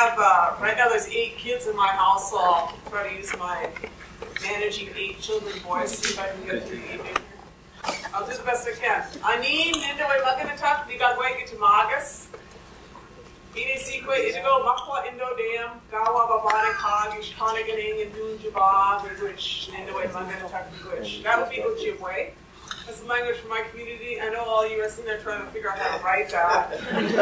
have, uh, right now there's eight kids in my house, so I'll try to use my managing eight children voice, see if I can get through the evening. I'll do the best I can. Ani nendo ay maganatak di gagawin kiti magas. Inisiko itigo makwa indo dam gawa babane kag ishkana ganing and dun jaba which nendo ay maganatak which. That would be Ojibwe. That's the language for my community. I know all you are sitting there trying to figure out how to write that.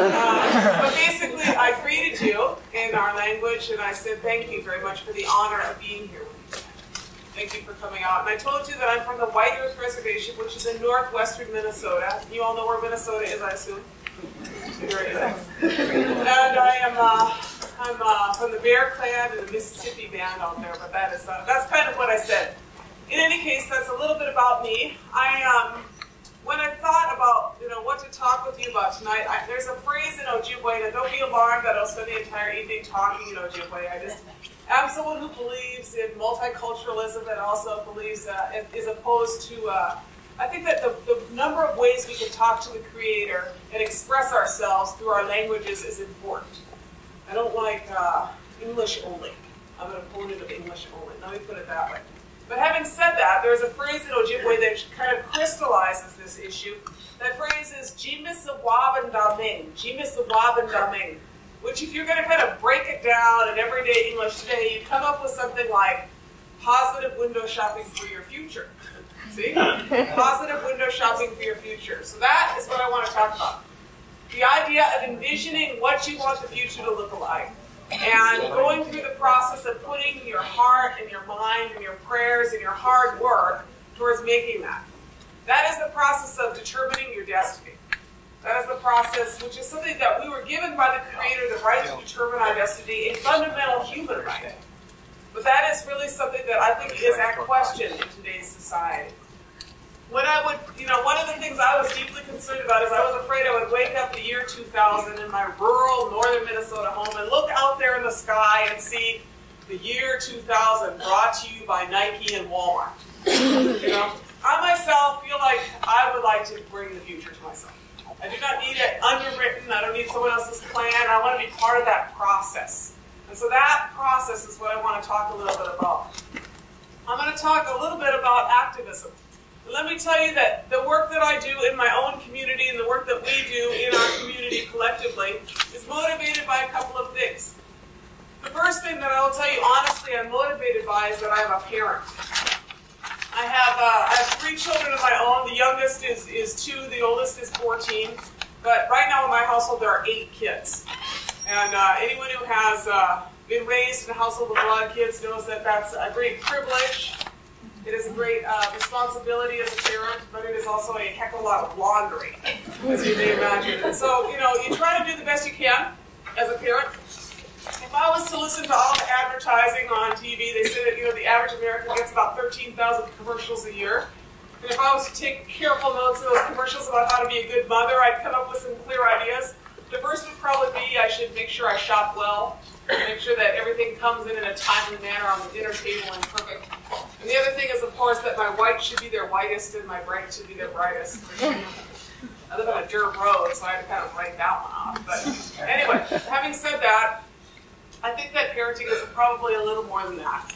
Uh, but basically, I greeted you in our language, and I said thank you very much for the honor of being here with you. Thank you for coming out. And I told you that I'm from the White Earth Reservation, which is in northwestern Minnesota. You all know where Minnesota is, I assume. And I am uh, I'm uh, from the Bear Clan and the Mississippi Band out there, but that is uh, that's kind of what I said. In any case, that's a little bit about me. I um, when I thought about you know what to talk with you about tonight, I, there's a phrase in Ojibwe, and don't be alarmed that I'll spend the entire evening talking in Ojibwe. I just am someone who believes in multiculturalism and also believes uh, is opposed to. Uh, I think that the, the number of ways we can talk to the Creator and express ourselves through our languages is important. I don't like uh, English only. I'm an opponent of English only. Let me put it that way. But having said that, there's a phrase in Ojibwe that kind of crystallizes this issue. That phrase is Jimisawabandaming, Jimisawabandaming, which if you're going to kind of break it down in everyday English today, you come up with something like positive window shopping for your future. See? positive window shopping for your future. So that is what I want to talk about. The idea of envisioning what you want the future to look like and going through the process of putting your heart and your mind and your prayers and your hard work towards making that. That is the process of determining your destiny. That is the process, which is something that we were given by the Creator, the right to determine our destiny, a fundamental human right. But that is really something that I think is at question in today's society. When I would, you know, one of the things I was deeply concerned about is I was afraid I would wake up the year 2000 in my rural northern Minnesota home and look out there in the sky and see the year 2000 brought to you by Nike and Walmart. You know, I myself feel like I would like to bring the future to myself. I do not need it underwritten. I don't need someone else's plan. I want to be part of that process. And so that process is what I want to talk a little bit about. I'm going to talk a little bit about activism. Let me tell you that the work that I do in my own community and the work that we do in our community collectively is motivated by a couple of things. The first thing that I will tell you honestly I'm motivated by is that I'm a parent. I have, uh, I have three children of my own. The youngest is, is two, the oldest is 14. But right now in my household there are eight kids. And uh, anyone who has uh, been raised in a household with a lot of kids knows that that's a great privilege it is a great uh, responsibility as a parent, but it is also a heck of a lot of laundry, as you may imagine. And so, you know, you try to do the best you can as a parent. If I was to listen to all the advertising on TV, they say that, you know, the average American gets about 13,000 commercials a year. And if I was to take careful notes of those commercials about how to be a good mother, I'd come up with some clear ideas. The first would probably be I should make sure I shop well make sure that everything comes in in a timely manner on the dinner table and perfect. And the other thing is, of course, that my white should be their whitest and my bright should be their brightest. I live on a dirt road, so I had to kind of write that one off. But anyway, having said that, I think that parenting is probably a little more than that.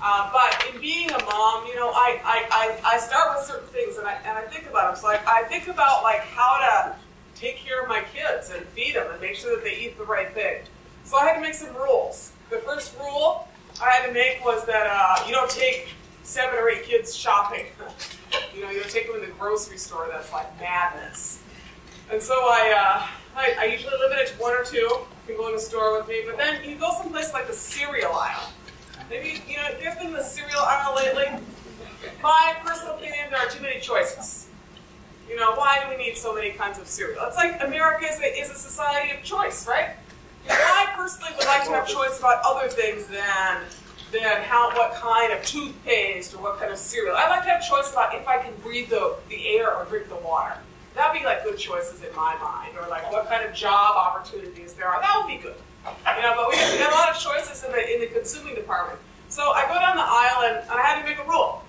Uh, but in being a mom, you know, I, I, I, I start with certain things and I, and I think about them. So I, I think about like how to take care of my kids and feed them and make sure that they eat the right thing. So I had to make some rules. The first rule I had to make was that uh, you don't take seven or eight kids shopping. you know, you don't take them to the grocery store. That's like madness. And so I, uh, I, I, usually limit it to one or two. can go in the store with me. But then you go someplace like the cereal aisle. Maybe, you know, there's been the cereal aisle lately, my personal opinion, there are too many choices. You know, why do we need so many kinds of cereal? It's like America is a, is a society of choice, right? I personally would like to have choice about other things than than how what kind of toothpaste or what kind of cereal. I'd like to have choice about if I can breathe the, the air or drink the water. That'd be like good choices in my mind, or like what kind of job opportunities there are. That would be good. You know, but we have, we have a lot of choices in the in the consuming department. So I go down the aisle and, and I had to make a rule.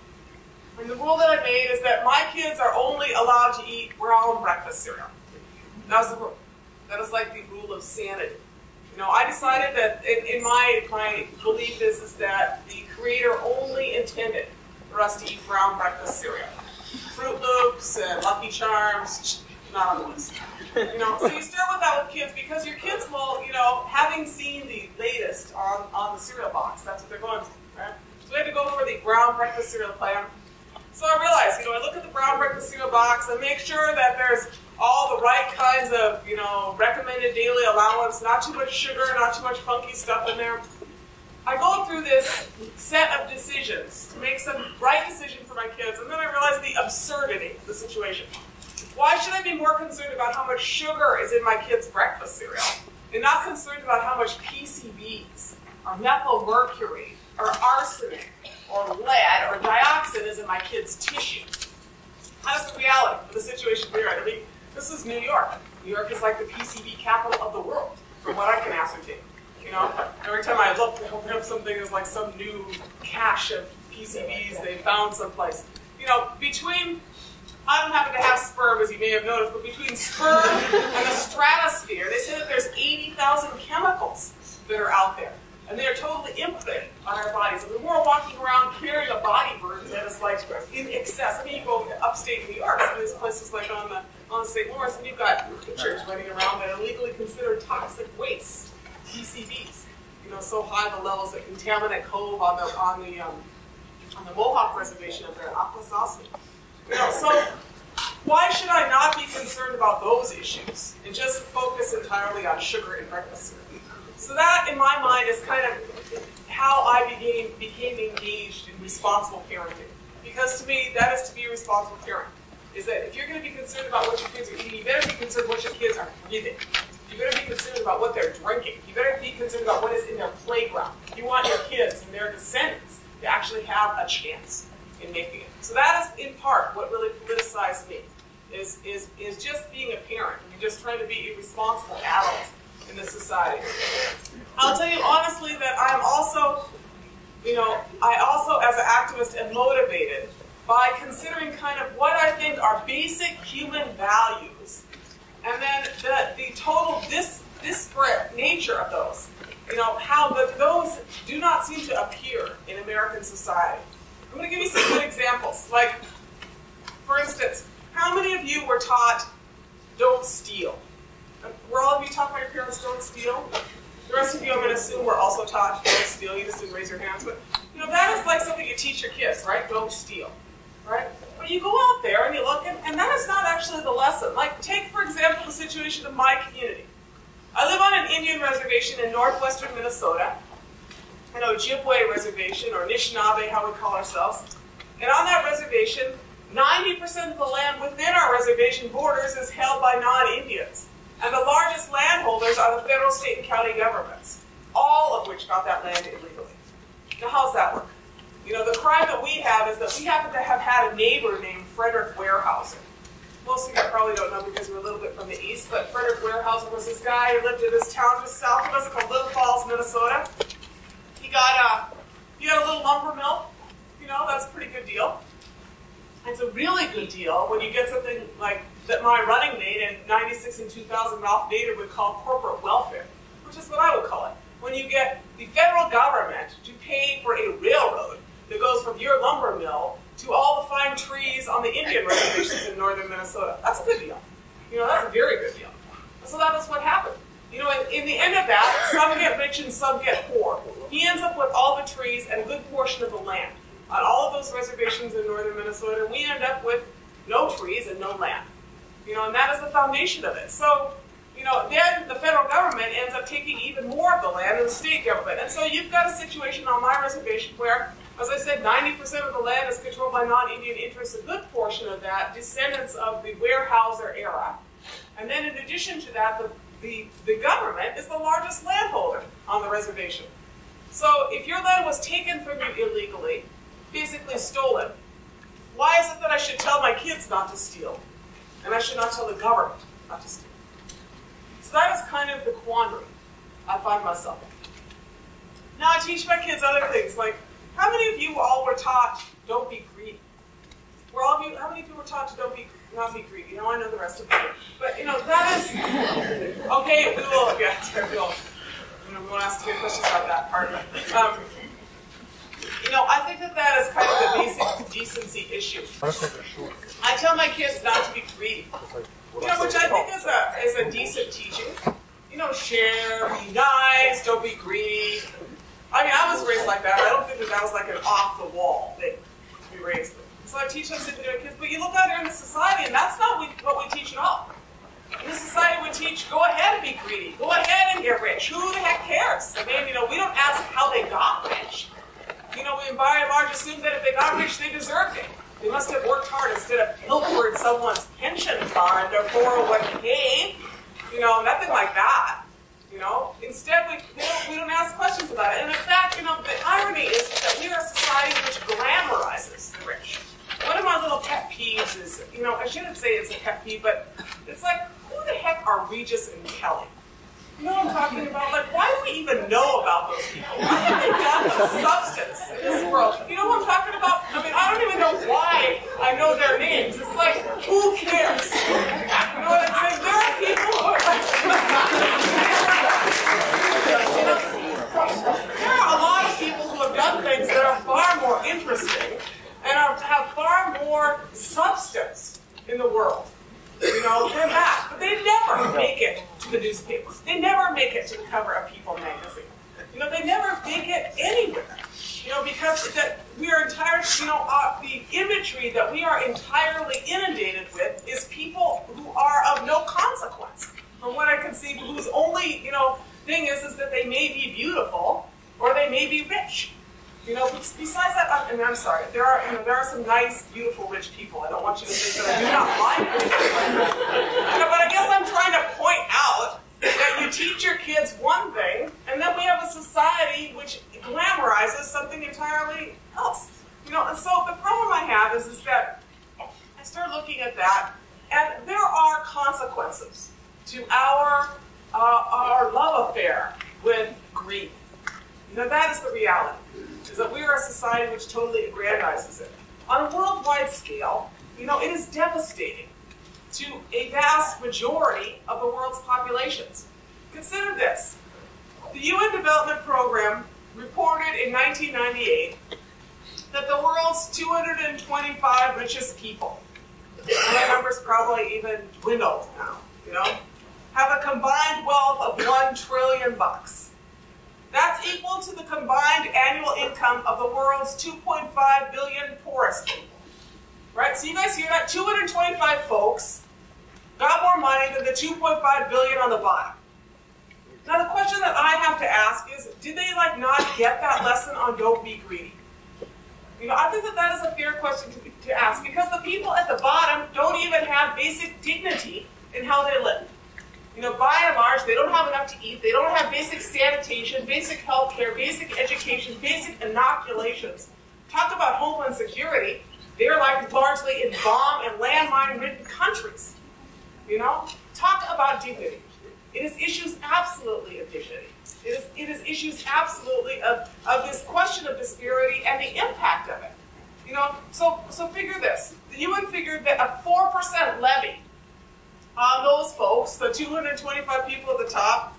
And the rule that I made is that my kids are only allowed to eat brown breakfast cereal. That was the rule. That is like the rule of sanity. Know, I decided that in, in my my belief is is that the creator only intended for us to eat brown breakfast cereal. Froot Loops and Lucky Charms, not on the list. You know, so you start with that with kids because your kids will, you know, having seen the latest on, on the cereal box, that's what they're going to, right? So we had to go for the brown breakfast cereal plan. So I realized, you know, I look at the brown breakfast cereal box and make sure that there's all the right kinds of, you know, recommended daily allowance, not too much sugar, not too much funky stuff in there. I go through this set of decisions to make some right decision for my kids, and then I realize the absurdity of the situation. Why should I be more concerned about how much sugar is in my kids' breakfast cereal and not concerned about how much PCBs or methylmercury or arsenic or lead or dioxin is in my kids' tissue? That's the reality of the situation we're in. I mean, this is New York. New York is like the PCB capital of the world, from what I can ascertain. You know, every time I look, they open up something, there's like some new cache of PCBs they found someplace. You know, between, I don't happen to have sperm, as you may have noticed, but between sperm and the stratosphere, they say that there's 80,000 chemicals that are out there. And they are totally inputted on our bodies. Mean, we're walking around carrying a body burden that is like in excess. I mean, you go to upstate New York, some of these places like on the on St. Lawrence, and you've got pictures running around that are legally considered toxic waste. PCBs. You know, so high the levels at Contaminant Cove on the on the um, on the Mohawk Reservation up there at Akwesasne. You know, so why should I not be concerned about those issues and just focus entirely on sugar and breakfast? So that, in my mind, is kind of how I became became engaged in responsible parenting. Because to me, that is to be a responsible parent. Is that if you're going to be concerned about what your kids are eating, you better be concerned what your kids are breathing. You better be concerned about what they're drinking. You better be concerned about what is in their playground. You want your kids and their descendants to actually have a chance in making it. So that is in part what really politicized me. Is, is, is just being a parent and just trying to be a responsible adult in this society. I'll tell you honestly that I am also, you know, I also as an activist am motivated by considering kind of what I think are basic human values and then the, the total dis, disparate nature of those. You know, how the, those do not seem to appear in American society. I'm going to give you some good examples. Like, for instance, how many of you were taught don't steal? Uh, were all of you taught by your parents don't steal? The rest of you, I'm going to assume, were also taught don't steal. You just didn't raise your hands. But, you know, that is like something you teach your kids, right? Don't steal? But you go out there and you look, and, and that is not actually the lesson. Like, take, for example, the situation of my community. I live on an Indian reservation in northwestern Minnesota, an Ojibwe reservation, or Anishinaabe, how we call ourselves. And on that reservation, 90% of the land within our reservation borders is held by non-Indians. And the largest landholders are the federal, state, and county governments, all of which got that land illegally. Now, how's that work? You know, the crime that we have is that we happen to have had a neighbor named Frederick Weyerhaeuser. Most of you probably don't know because we're a little bit from the east, but Frederick Weyerhaeuser was this guy who lived in this town just south of us called Little Falls, Minnesota. He got a, he got a little lumber mill. You know, that's a pretty good deal. It's a really good deal when you get something like that my running mate in 96 and 2000 Ralph Nader would call corporate welfare, which is what I would call it. When you get the federal government to pay for a railroad that goes from your lumber mill to all the fine trees on the Indian reservations in northern Minnesota. That's a good deal. You know, that's a very good deal. So that is what happened. You know, in, in the end of that, some get rich and some get poor. He ends up with all the trees and a good portion of the land on all of those reservations in northern Minnesota, and we end up with no trees and no land. You know, and that is the foundation of it. So, you know, then the federal government ends up taking even more of the land than the state government. And so you've got a situation on my reservation where as I said, 90% of the land is controlled by non-Indian interests, a good portion of that descendants of the Weyerhaeuser era. And then in addition to that, the, the, the government is the largest landholder on the reservation. So if your land was taken from you illegally, physically stolen, why is it that I should tell my kids not to steal? And I should not tell the government not to steal? So that is kind of the quandary I find myself in. Now I teach my kids other things like how many of you all were taught don't be greedy? Were all of you? How many of you were taught to don't be not be greedy? You know, I know the rest of you, but you know that is okay. We will. Yeah, we will. you know, we won't ask too many questions about that part. Um, you know, I think that that is kind of a basic decency issue. I tell my kids not to be greedy. You know, which I think is a is a decent teaching. You know, share, be nice, don't be greedy. I mean, I was raised like that. I don't think that that was like an off the wall thing to be raised with. So I teach them to do kids. But you look out there in the society, and that's not what we teach at all. In the society, we teach go ahead and be greedy. Go ahead and get rich. Who the heck cares? I mean, you know, we don't ask how they got rich. You know, we by and large assume that if they got rich, they deserved it. They must have worked hard instead of pilfered someone's pension fund or 401k. You know, nothing like that. You know, instead we, we, don't, we don't ask questions about it. And in fact, you know, the irony is that we are a society which glamorizes the rich. One of my little pet peeves is, you know, I shouldn't say it's a pet peeve, but it's like, who the heck are Regis and Kelly? You know what I'm talking about? Like, why do we even know about those people? Why have they got the substance in this world? You know what I'm talking about? I mean, I don't even know why I know their names. It's like, who cares? You know what I'm saying? There are people who are like, you know, there are a lot of people who have done things that are far more interesting and are, have far more substance in the world you know, they're back. But they never make it to the newspapers. They never make it to the cover of People magazine. You know, they never make it anywhere. You know, because that we are entirely, you know, uh, the imagery that we are entirely inundated with is people who are of no consequence. From what I can see, whose only, you know, thing is, is that they may be beautiful or they may be rich. You know, besides that, I mean, I'm sorry. There are, you know, there are some nice, beautiful, rich people. I don't want you to think that I do not like them. but I guess I'm trying to point out that you teach your kids one thing, and then we have a society which glamorizes something entirely else. You know, and so the problem I have is, is that I start looking at that, and there are consequences to our uh, our love affair with greed. You know, that is the reality is that we are a society which totally aggrandizes it. On a worldwide scale, you know, it is devastating to a vast majority of the world's populations. Consider this. The UN Development Program reported in 1998 that the world's 225 richest people, and that number's probably even dwindled now, you know, have a combined wealth of one trillion bucks. That's equal to the combined annual income of the world's 2.5 billion poorest people. Right? So you guys hear that? 225 folks got more money than the 2.5 billion on the bottom. Now the question that I have to ask is, did they like not get that lesson on don't be greedy? You know, I think that that is a fair question to, to ask because the people at the bottom don't even have basic dignity in how they live. You know, by and large, they don't have enough to eat. They don't have basic sanitation, basic health care, basic education, basic inoculations. Talk about homeland security. They're like largely in bomb and landmine-ridden countries. You know? Talk about dignity. It is issues absolutely of dignity. It is, it is issues absolutely of, of this question of disparity and the impact of it. You know, so so figure this. The UN figured that a 4% levy on those folks, the 225 people at the top,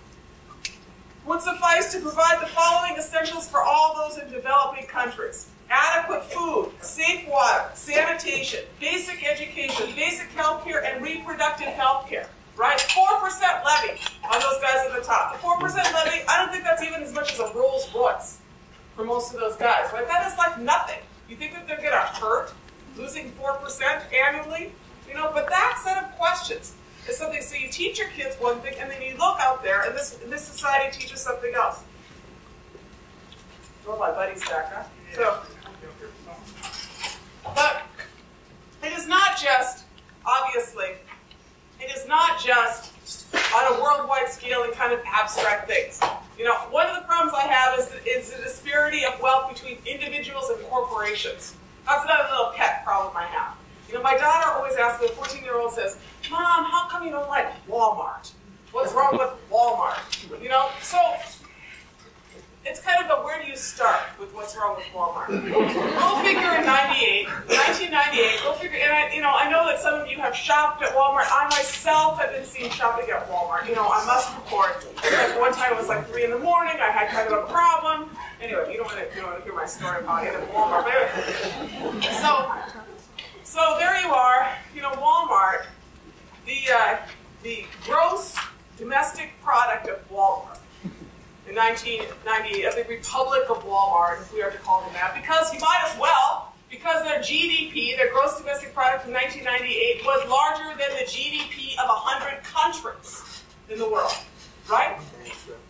would suffice to provide the following essentials for all those in developing countries. Adequate food, safe water, sanitation, basic education, basic health care, and reproductive health care. Right? 4% levy on those guys at the top. The 4% levy, I don't think that's even as much as a Rolls Royce for most of those guys. Right? That is like nothing. You think that they're going to hurt losing 4% annually? You know, but that set of questions is something. So you teach your kids one thing, and then you look out there, and this this society teaches something else. Oh, my buddy's back, huh? So, but it is not just obviously. It is not just on a worldwide scale and kind of abstract things. You know, one of the problems I have is, is the disparity of wealth between individuals and corporations. That's another little pet problem I have. You know, my daughter always asks me, a 14 year old says, Mom, how come you don't like Walmart? What's wrong with Walmart? You know, so it's kind of the where do you start with what's wrong with Walmart? Go figure in 98, 1998, go figure and I, you know, I know that some of you have shopped at Walmart. I myself have been seen shopping at Walmart. You know, I must report. Like one time it was like three in the morning. I had kind of a problem. Anyway, you don't want to, you don't want to hear my story about it at Walmart. But anyway, so, so there you are. You know, Walmart. The uh, the gross domestic product of Walmart in 1998 of the Republic of Walmart, if we are to call them that, because you might as well because their GDP, their gross domestic product in 1998, was larger than the GDP of 100 countries in the world, right?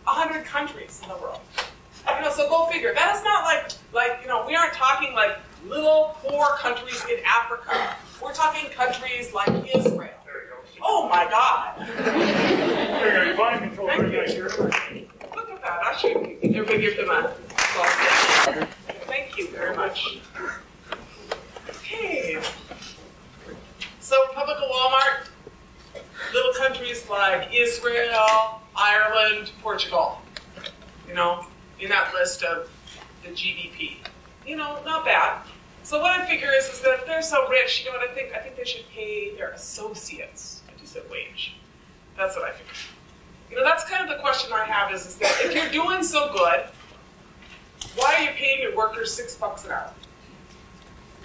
100 countries in the world. You know, so go figure. That is not like, like you know, we aren't talking like little poor countries in Africa. We're talking countries like Israel. Oh my God! Thank you. Look at that. I should everybody give them a Thank you very much. Okay. So Republic of Walmart, little countries like Israel, Ireland, Portugal, you know, in that list of the GDP. You know, not bad. So what I figure is, is that if they're so rich, you know what I think? I think they should pay their associates a decent wage. That's what I figure. You know, that's kind of the question I have is, is that if you're doing so good, why are you paying your workers six bucks an hour?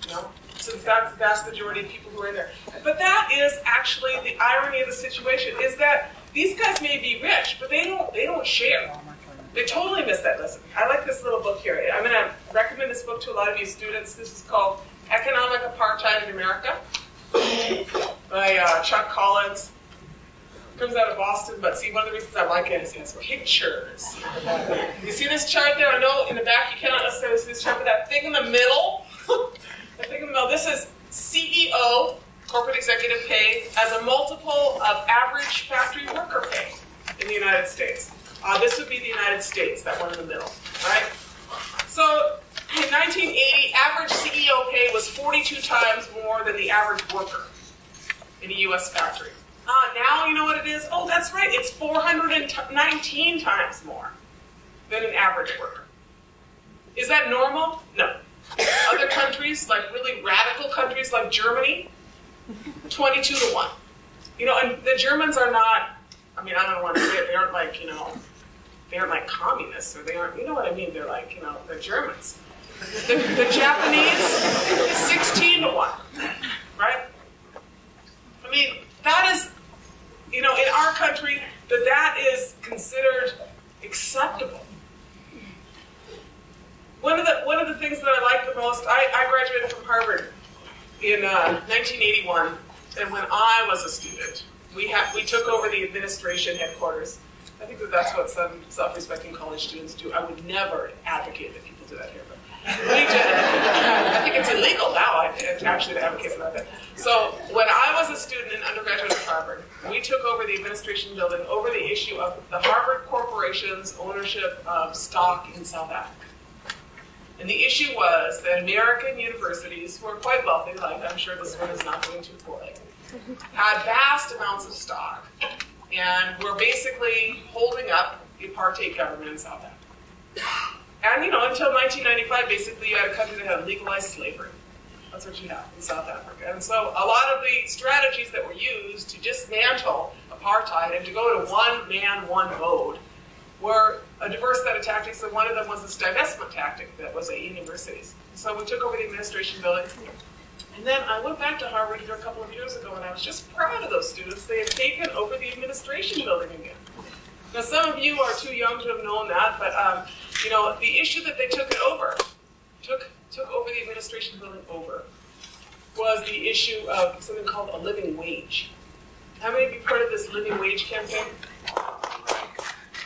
You know? since that's the vast majority of people who are in there. But that is actually the irony of the situation, is that these guys may be rich, but they don't they don't share. They totally miss that lesson. I like this little book here. I'm going to recommend this book to a lot of you students. This is called Economic Apartheid in America by uh, Chuck Collins. Comes out of Boston, but see, one of the reasons I like it is it has pictures. You see this chart there? I know in the back you cannot necessarily see this chart, but that thing in the middle I think about this is CEO, corporate executive pay, as a multiple of average factory worker pay in the United States. Uh, this would be the United States, that one in the middle, right? So in 1980, average CEO pay was 42 times more than the average worker in a U.S. factory. Uh, now you know what it is? Oh, that's right, it's 419 times more than an average worker. Is that normal? No. Other countries, like really radical countries like Germany, 22 to 1. You know, and the Germans are not, I mean, I don't want to say it, they aren't like, you know, they aren't like communists, or they aren't, you know what I mean? They're like, you know, they're Germans. The, the Japanese, 16 to 1, right? I mean, that is, you know, in our country, that that is considered acceptable. One of the one of the things that I like the most, I, I graduated from Harvard in uh, 1981, and when I was a student, we had we took over the administration headquarters. I think that that's what some self-respecting college students do. I would never advocate that people do that here, but we did. I think it's illegal now. actually to advocate for that. So when I was a student in undergraduate at Harvard, we took over the administration building over the issue of the Harvard Corporation's ownership of stock in South Africa. And the issue was that American universities, who are quite wealthy, like I'm sure this one is not going too poorly, had vast amounts of stock and we're basically holding up the apartheid government in South Africa. And you know, until 1995, basically you had a country that had legalized slavery. That's what you have in South Africa. And so a lot of the strategies that were used to dismantle apartheid and to go to one man, one vote were a diverse set of tactics, and one of them was this divestment tactic that was at universities. So we took over the administration building. And then I went back to Harvard here a couple of years ago, and I was just proud of those students. They had taken over the administration building again. Now, some of you are too young to have known that, but um, you know the issue that they took it over, took took over the administration building over, was the issue of something called a living wage. How many of you heard of this living wage campaign?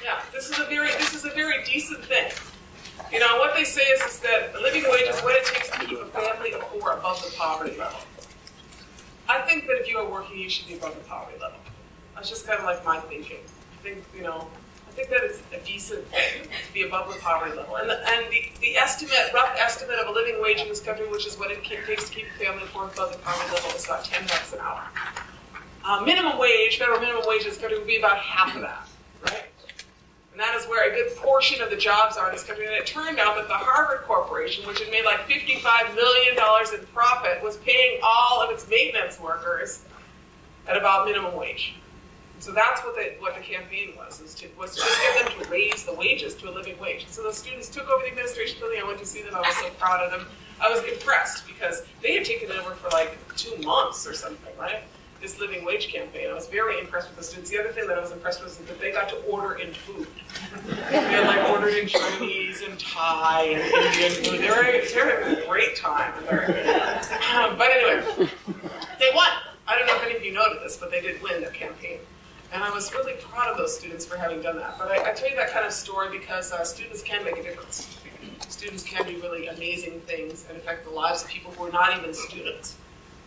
Yeah, this is a very this is a very decent thing. You know what they say is, is that living wage is what it takes to keep a family of four above the poverty level. I think that if you are working, you should be above the poverty level. That's just kind of like my thinking. I think you know. I think that it's a decent thing to be above the poverty level. And the, and the, the estimate, rough estimate of a living wage in this country, which is what it takes to keep a family of four above the poverty level, is about 10 bucks an hour. Uh, minimum wage, federal minimum wage in this country would be about half of that, right? And that is where a good portion of the jobs are in this country. And it turned out that the Harvard Corporation, which had made like $55 million in profit, was paying all of its maintenance workers at about minimum wage. So that's what the, what the campaign was, was to, was to get them to raise the wages to a living wage. So the students took over the administration building. I went to see them. I was so proud of them. I was impressed because they had taken over for like two months or something, right? This living wage campaign. I was very impressed with the students. The other thing that I was impressed with was that they got to order in food. they had like ordered in Chinese and Thai and Indian food. They were, having a great time. Um, but anyway, they won. I don't know if any of you noted this, but they did win their campaign. And I was really proud of those students for having done that. But I, I tell you that kind of story because uh, students can make a difference. Students can do really amazing things and affect the lives of people who are not even students.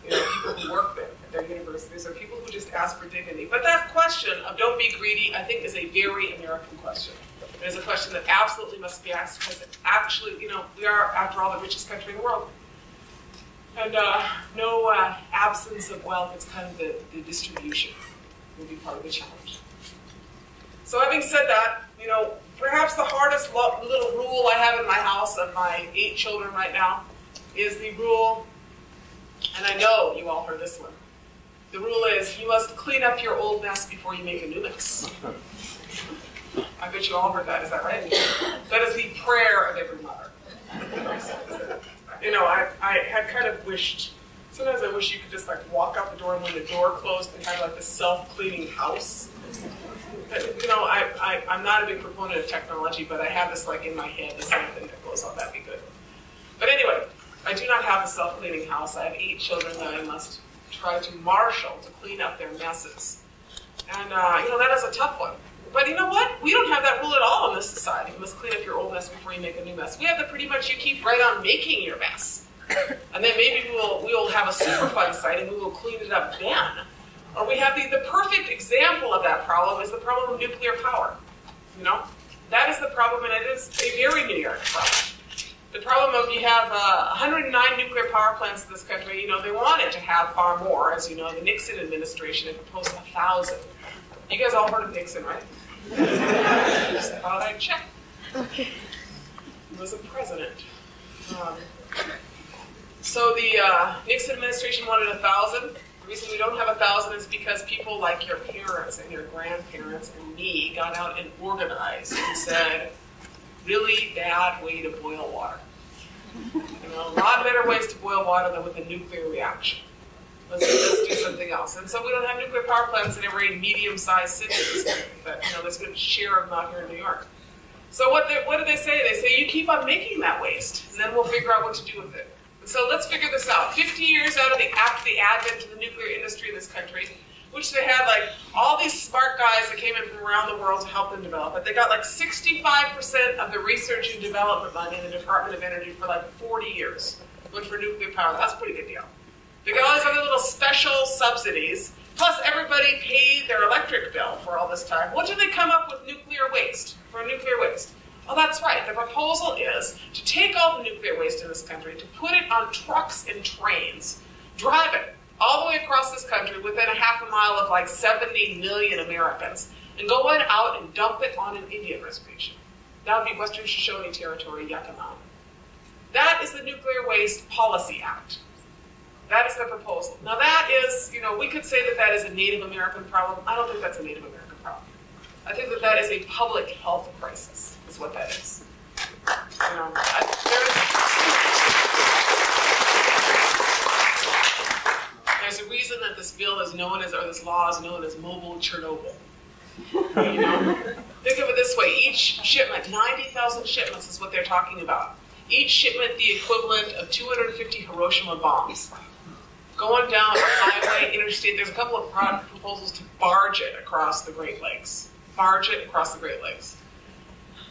You know, people who work there at their universities, or people who just ask for dignity. But that question of don't be greedy, I think, is a very American question. It is a question that absolutely must be asked because actually, you know, we are, after all, the richest country in the world. And uh, no uh, absence of wealth, it's kind of the, the distribution will be part of the challenge. So having said that, you know, perhaps the hardest little rule I have in my house of my eight children right now is the rule, and I know you all heard this one. The rule is you must clean up your old mess before you make a new mess. I bet you all heard that. Is that right? That is the prayer of every mother. you know, I, I had kind of wished sometimes I wish you could just like walk out the door and when the door closed and have like this self-cleaning house. You know, I, I, I'm not a big proponent of technology, but I have this like in my head, this kind of thing that goes on, that'd be good. But anyway, I do not have a self-cleaning house. I have eight children that I must try to marshal to clean up their messes. And, uh, you know, that is a tough one. But you know what? We don't have that rule at all in this society. You must clean up your old mess before you make a new mess. We have the pretty much you keep right on making your mess. And then maybe we will, we will have a Superfund site and we will clean it up then. Or we have the, the perfect example of that problem is the problem of nuclear power. You know? That is the problem, and it is a very New York problem. The problem of you have uh, 109 nuclear power plants in this country. You know, they wanted to have far more. As you know, the Nixon administration had proposed a 1,000. You guys all heard of Nixon, right? Just thought I'd check. Okay. He was a president. Um, so the uh, Nixon administration wanted a thousand. The reason we don't have a thousand is because people like your parents and your grandparents and me got out and organized and said, really bad way to boil water. You know, a lot better ways to boil water than with a nuclear reaction. Let's, let's do something else. And so we don't have nuclear power plants in every medium-sized city but you know, there's a good share of them out here in New York. So what, what do they say? They say, you keep on making that waste, and then we'll figure out what to do with it. So let's figure this out. 50 years out of the after the advent of the nuclear industry in this country, which they had like all these smart guys that came in from around the world to help them develop it. They got like 65% of the research and development money in the Department of Energy for like 40 years. Went for nuclear power. That's a pretty good deal. They got all these other little special subsidies. Plus, everybody paid their electric bill for all this time. What did they come up with nuclear waste? For nuclear waste. Oh, that's right. The proposal is to take all the nuclear waste in this country, to put it on trucks and trains, drive it all the way across this country within a half a mile of like 70 million Americans, and go on out and dump it on an Indian reservation. That would be Western Shoshone Territory, Yakima. That is the Nuclear Waste Policy Act. That is the proposal. Now that is, you know, we could say that that is a Native American problem. I don't think that's a Native American problem. I think that that is a public health crisis is what that is. You know, there's, there's a reason that this bill is known as, or this law is known as mobile Chernobyl. You know? Think of it this way, each shipment, 90,000 shipments is what they're talking about. Each shipment the equivalent of 250 Hiroshima bombs. Going down a highway, interstate, there's a couple of proposals to barge it across the Great Lakes. Barge it across the Great Lakes.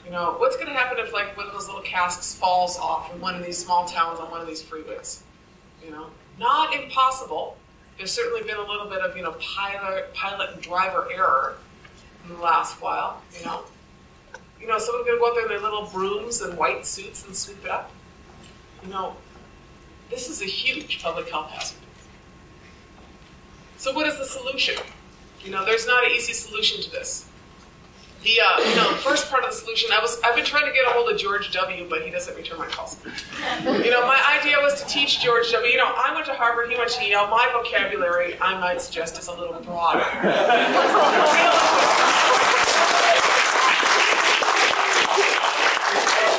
You know, what's going to happen if like one of those little casks falls off in one of these small towns on one of these freeways? You know, not impossible. There's certainly been a little bit of you know pilot pilot and driver error in the last while. You know, you know, someone's going to go out there in their little brooms and white suits and sweep it up. You know, this is a huge public health hazard. So what is the solution? You know, there's not an easy solution to this. The uh, know first part of the solution, I was I've been trying to get a hold of George W, but he doesn't return my calls. You know, my idea was to teach George W. You know, I went to Harvard, he went to Yale. My vocabulary, I might suggest, is a little broader.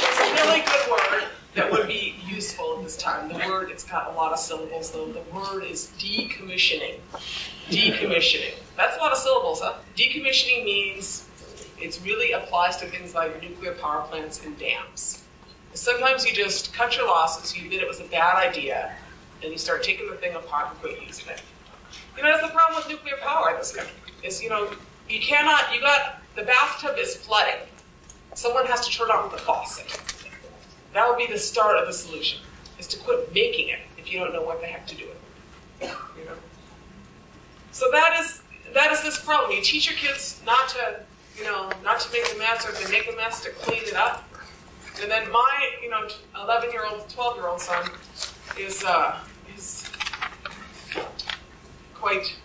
It's a really good word that would be useful at this time. The word, it's got a lot of syllables though. The word is decommissioning. Decommissioning. That's a lot of syllables, huh? Decommissioning means it really applies to things like nuclear power plants and dams. Sometimes you just cut your losses, you admit it was a bad idea, and you start taking the thing apart and quit using it. You know, that's the problem with nuclear power in this country. Is you know, you cannot. You got the bathtub is flooding. Someone has to turn on the faucet. That would be the start of the solution. Is to quit making it if you don't know what the heck to do with it. You know. So that is that is this problem. You teach your kids not to, you know, not to make a mess, or to make a mess, to clean it up. And then my, you know, 11 year old, 12 year old son is uh, is quite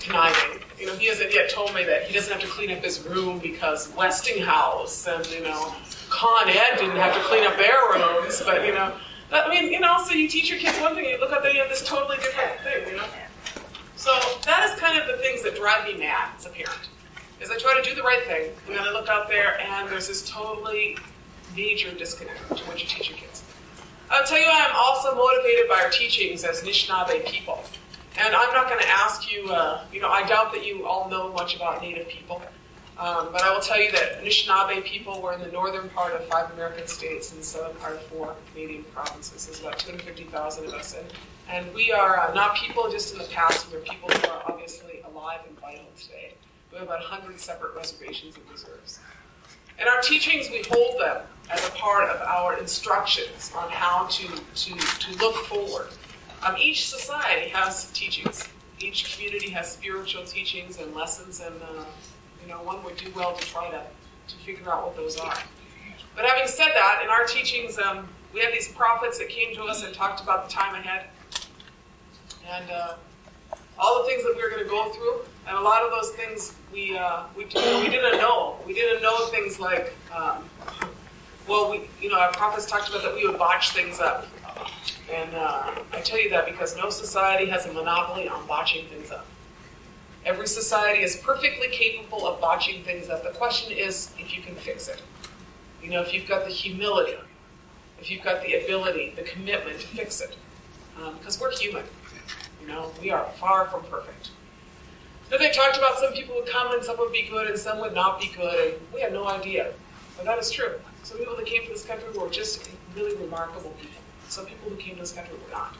conniving. You know, he hasn't yet told me that he doesn't have to clean up his room because Westinghouse and you know Con Ed didn't have to clean up their rooms. But you know, I mean, you know, so you teach your kids one thing, and you look up there, you have this totally different thing. You know, so that is kind of the things that drive me mad as a parent. Is I try to do the right thing, and then I look out there, and there's this totally major disconnect to what you teach your kids. I'll tell you, I'm also motivated by our teachings as Anishinaabe people. And I'm not going to ask you, uh, you know, I doubt that you all know much about Native people. Um, but I will tell you that Anishinaabe people were in the northern part of five American states and the southern part of four Canadian provinces. There's about 250,000 of us. And, and we are uh, not people just in the past, we're people who are obviously alive and vital today. We have about 100 separate reservations and reserves. In our teachings, we hold them as a part of our instructions on how to, to, to look forward um, each society has teachings. Each community has spiritual teachings and lessons, and uh, you know one would do well to try to to figure out what those are. But having said that, in our teachings, um, we have these prophets that came to us and talked about the time ahead, and uh, all the things that we were going to go through, and a lot of those things we uh, we, we didn't know. We didn't know things like, um, well, we you know our prophets talked about that we would botch things up. And uh, I tell you that because no society has a monopoly on botching things up. Every society is perfectly capable of botching things up. The question is if you can fix it. You know, if you've got the humility, if you've got the ability, the commitment to fix it. Because um, we're human. Know, we are far from perfect. Then they talked about some people would come and some would be good and some would not be good, and we had no idea. But that is true. Some people that came to this country were just really remarkable people. Some people who came to this country were not.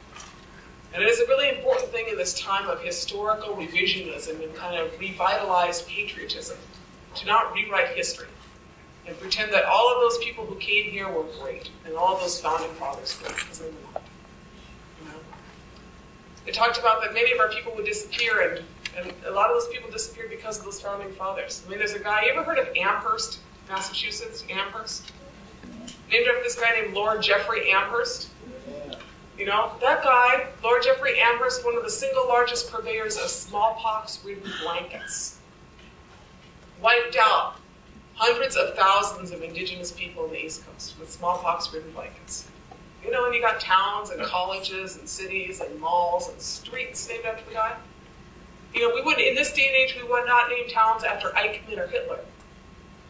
And it is a really important thing in this time of historical revisionism and kind of revitalized patriotism to not rewrite history and pretend that all of those people who came here were great and all of those founding fathers were. They talked about that many of our people would disappear and, and a lot of those people disappeared because of those founding fathers. I mean, there's a guy, you ever heard of Amherst, Massachusetts? Amherst? Named after this guy named Lord Jeffrey Amherst. You know, that guy, Lord Jeffrey Amherst, one of the single largest purveyors of smallpox ridden blankets, wiped out hundreds of thousands of indigenous people in the East Coast with smallpox ridden blankets. You know, and you got towns and colleges and cities and malls and streets named after the guy. You know, we wouldn't, in this day and age, we would not name towns after Eichmann or Hitler.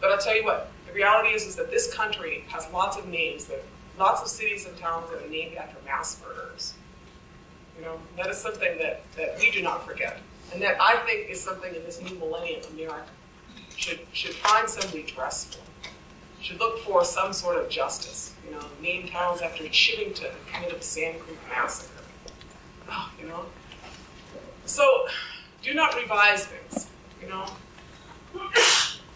But I'll tell you what, the reality is, is that this country has lots of names that lots of cities and towns that are named after mass murderers. You know, that is something that, that we do not forget. And that I think is something in this new millennium America should, should find some redress for. Should look for some sort of justice. You know, name towns after Chivington committed the Sand Creek Massacre. Oh, you know? So, do not revise things, you know?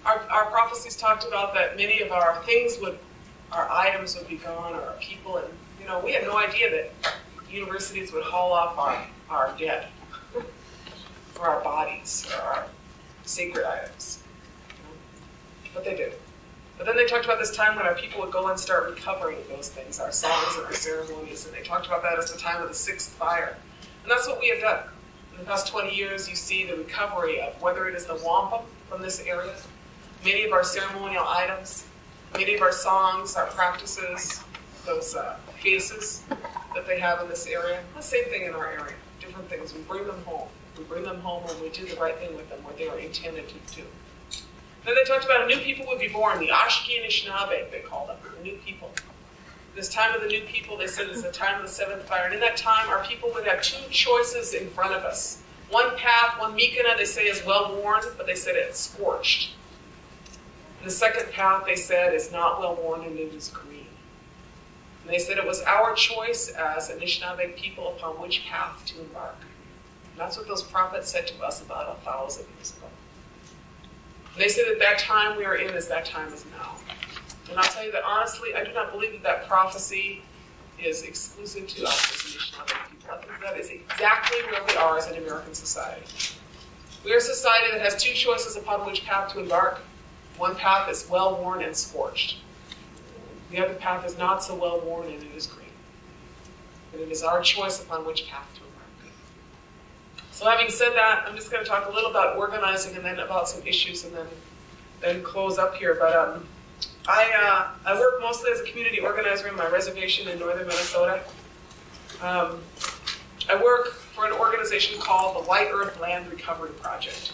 Our, our prophecies talked about that many of our things would our items would be gone or our people. And, you know, we had no idea that universities would haul off our, our dead or our bodies or our sacred items. But they did. But then they talked about this time when our people would go and start recovering those things, our songs and our ceremonies, and they talked about that as the time of the sixth fire. And that's what we have done. In the past 20 years, you see the recovery of whether it is the wampum from this area, many of our ceremonial items, many of our songs, our practices, those uh, faces that they have in this area. The same thing in our area. Different things. We bring them home. We bring them home and we do the right thing with them, what they are intended to do. Then they talked about a new people would be born, the Oshki Anishinaabe, they called them, the new people. This time of the new people, they said, is the time of the seventh fire. And in that time, our people would have two choices in front of us. One path, one mikana, they say is well worn, but they said it's scorched. The second path, they said, is not well worn and it is green. And they said it was our choice as Anishinaabe people upon which path to embark. And that's what those prophets said to us about a thousand years ago. And they say that that time we are in is that time is now. And I'll tell you that honestly, I do not believe that that prophecy is exclusive to us as Anishinaabe people. I think that is exactly where we are as an American society. We are a society that has two choices upon which path to embark. One path is well worn and scorched. The other path is not so well worn and it is green. But it is our choice upon which path. So having said that, I'm just going to talk a little about organizing and then about some issues and then then close up here. But um, I, uh, I work mostly as a community organizer in my reservation in northern Minnesota. Um, I work for an organization called the White Earth Land Recovery Project.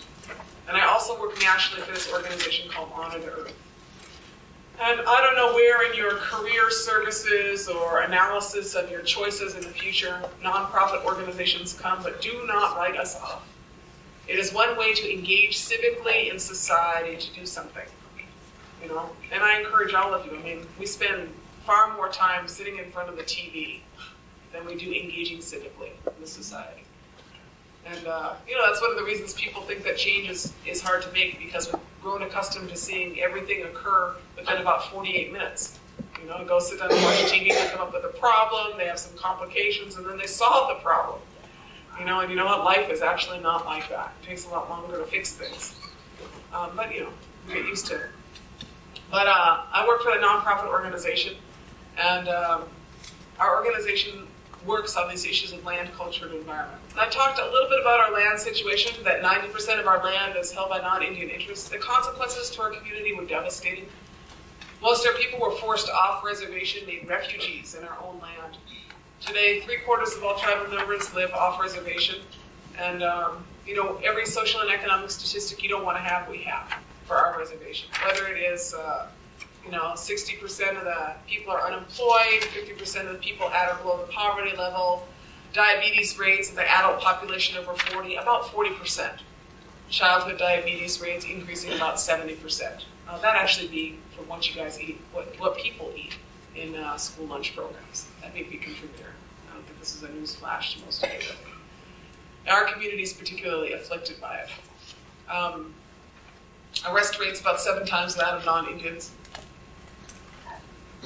And I also work nationally for this organization called Honor the Earth. And I don't know where in your career services or analysis of your choices in the future nonprofit organizations come, but do not write us off. It is one way to engage civically in society to do something. You know, and I encourage all of you. I mean, we spend far more time sitting in front of the TV than we do engaging civically in the society. And uh, you know, that's one of the reasons people think that change is, is hard to make because we've grown accustomed to seeing everything occur within about 48 minutes. You know, go sit down and watch TV, they come up with a problem, they have some complications, and then they solve the problem. You know, and you know what? Life is actually not like that. It takes a lot longer to fix things. Um, but you know, we get used to it. But uh, I work for a nonprofit organization, and um, our organization works on these issues of land, culture, and environment. And I talked a little bit about our land situation, that 90% of our land is held by non-Indian interests. The consequences to our community were devastating. Most of our people were forced off reservation, made refugees in our own land. Today, three quarters of all tribal members live off reservation. And, um, you know, every social and economic statistic you don't want to have, we have for our reservation. Whether it is uh, you know, 60% of the people are unemployed, 50% of the people at or below the poverty level, diabetes rates in the adult population over 40, about 40%. Childhood diabetes rates increasing about 70%. Uh, that actually be from what you guys eat, what, what people eat in uh, school lunch programs. That may be a contributor. I don't think this is a news flash to most of you. Our community is particularly afflicted by it. Um, arrest rates about seven times that of non-Indians.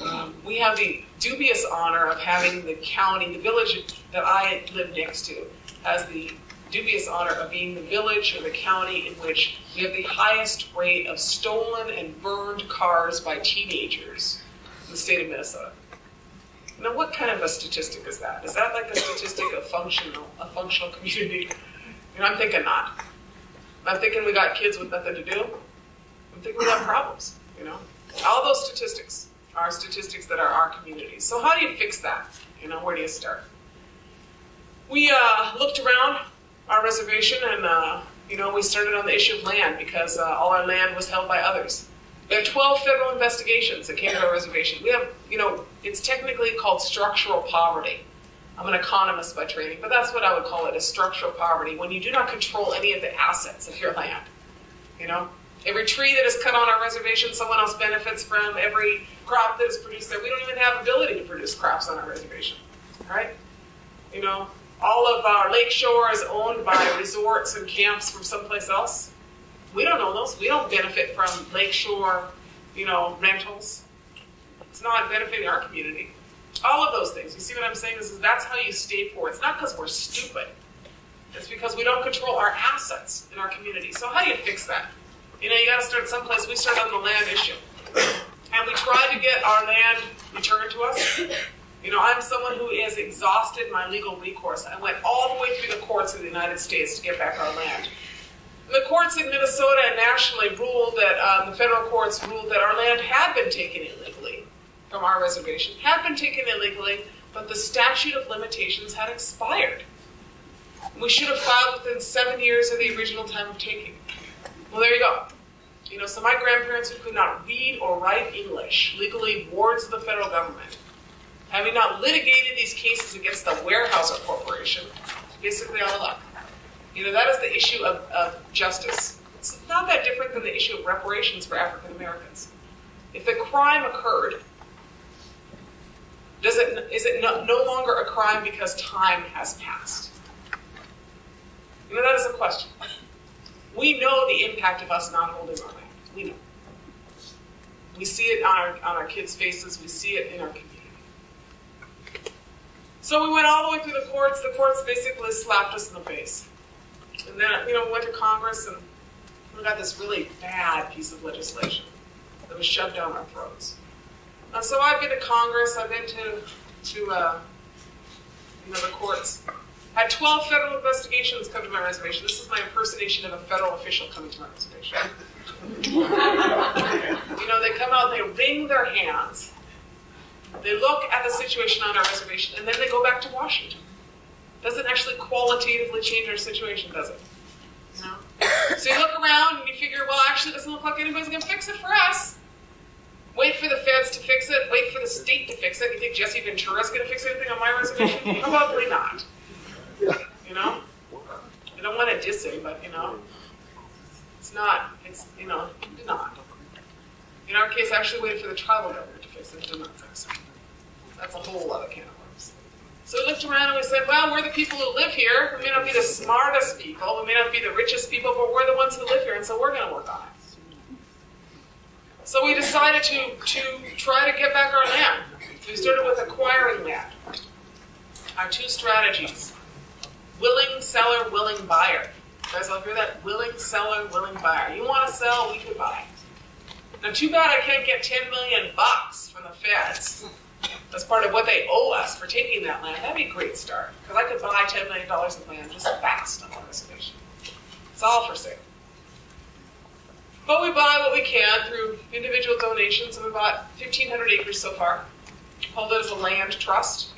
Um, we have the dubious honor of having the county, the village that I live next to, has the dubious honor of being the village or the county in which we have the highest rate of stolen and burned cars by teenagers in the state of Minnesota. Now, what kind of a statistic is that? Is that like a statistic of functional, a functional community? You know, I'm thinking not. I'm thinking we got kids with nothing to do. I'm thinking we got problems. You know, all those statistics are statistics that are our communities. So how do you fix that? You know, where do you start? We uh, looked around our reservation and, uh, you know, we started on the issue of land because uh, all our land was held by others. There are 12 federal investigations that came to our reservation. We have, you know, it's technically called structural poverty. I'm an economist by training, but that's what I would call it, a structural poverty, when you do not control any of the assets of your land. You know, every tree that is cut on our reservation, someone else benefits from. Every crop that is produced there. We don't even have ability to produce crops on our reservation, right? You know, all of our lake shore is owned by resorts and camps from someplace else. We don't own those. We don't benefit from lake shore, you know, rentals. It's not benefiting our community. All of those things. You see what I'm saying? This is that's how you stay poor. It's not because we're stupid. It's because we don't control our assets in our community. So how do you fix that? You know, you got to start someplace. We started on the land issue and we tried to get our land returned to us. You know, I'm someone who has exhausted my legal recourse. I went all the way through the courts of the United States to get back our land. The courts in Minnesota and nationally ruled that um, the federal courts ruled that our land had been taken illegally from our reservation, had been taken illegally, but the statute of limitations had expired. We should have filed within seven years of the original time of taking. Well, there you go. You know, so my grandparents who could not read or write English, legally wards of the federal government, having not litigated these cases against the Weyerhaeuser Corporation, basically out of luck. You know, that is the issue of, of justice. It's not that different than the issue of reparations for African Americans. If the crime occurred, does it, is it no, no longer a crime because time has passed? You know, that is a question. We know the impact of us not holding our land. We know. We see it on our, on our kids' faces. We see it in our community. So we went all the way through the courts. The courts basically slapped us in the face. And then, you know, we went to Congress and we got this really bad piece of legislation that was shoved down our throats. And so I've been to Congress, I've been to, to uh, you know, the courts. Had 12 federal investigations come to my reservation. This is my impersonation of a federal official coming to my reservation. you know, they come out, they wring their hands, they look at the situation on our reservation, and then they go back to Washington. Doesn't actually qualitatively change our situation, does it? Know? So you look around and you figure, well, actually, it doesn't look like anybody's going to fix it for us. Wait for the feds to fix it. Wait for the state to fix it. You think Jesse Ventura is going to fix anything on my reservation? Probably not. You know? I don't want to diss him, but, you know, it's not, it's, you know, did not. In our case, I actually waited for the tribal government to fix it. It did not fix it. That's a whole other can of worms. So we looked around and we said, well, we're the people who live here. We may not be the smartest people. We may not be the richest people, but we're the ones who live here, and so we're going to work on it. So we decided to, to try to get back our land. We started with acquiring land. Our two strategies willing seller, willing buyer. Guys all hear that? Willing seller, willing buyer. You want to sell, we can buy. Now, too bad I can't get 10 million bucks from the feds as part of what they owe us for taking that land. That'd be a great start because I could buy $10 million of land just fast on the reservation. It's all for sale. But we buy what we can through individual donations, and we bought 1,500 acres so far. Hold it as a land trust,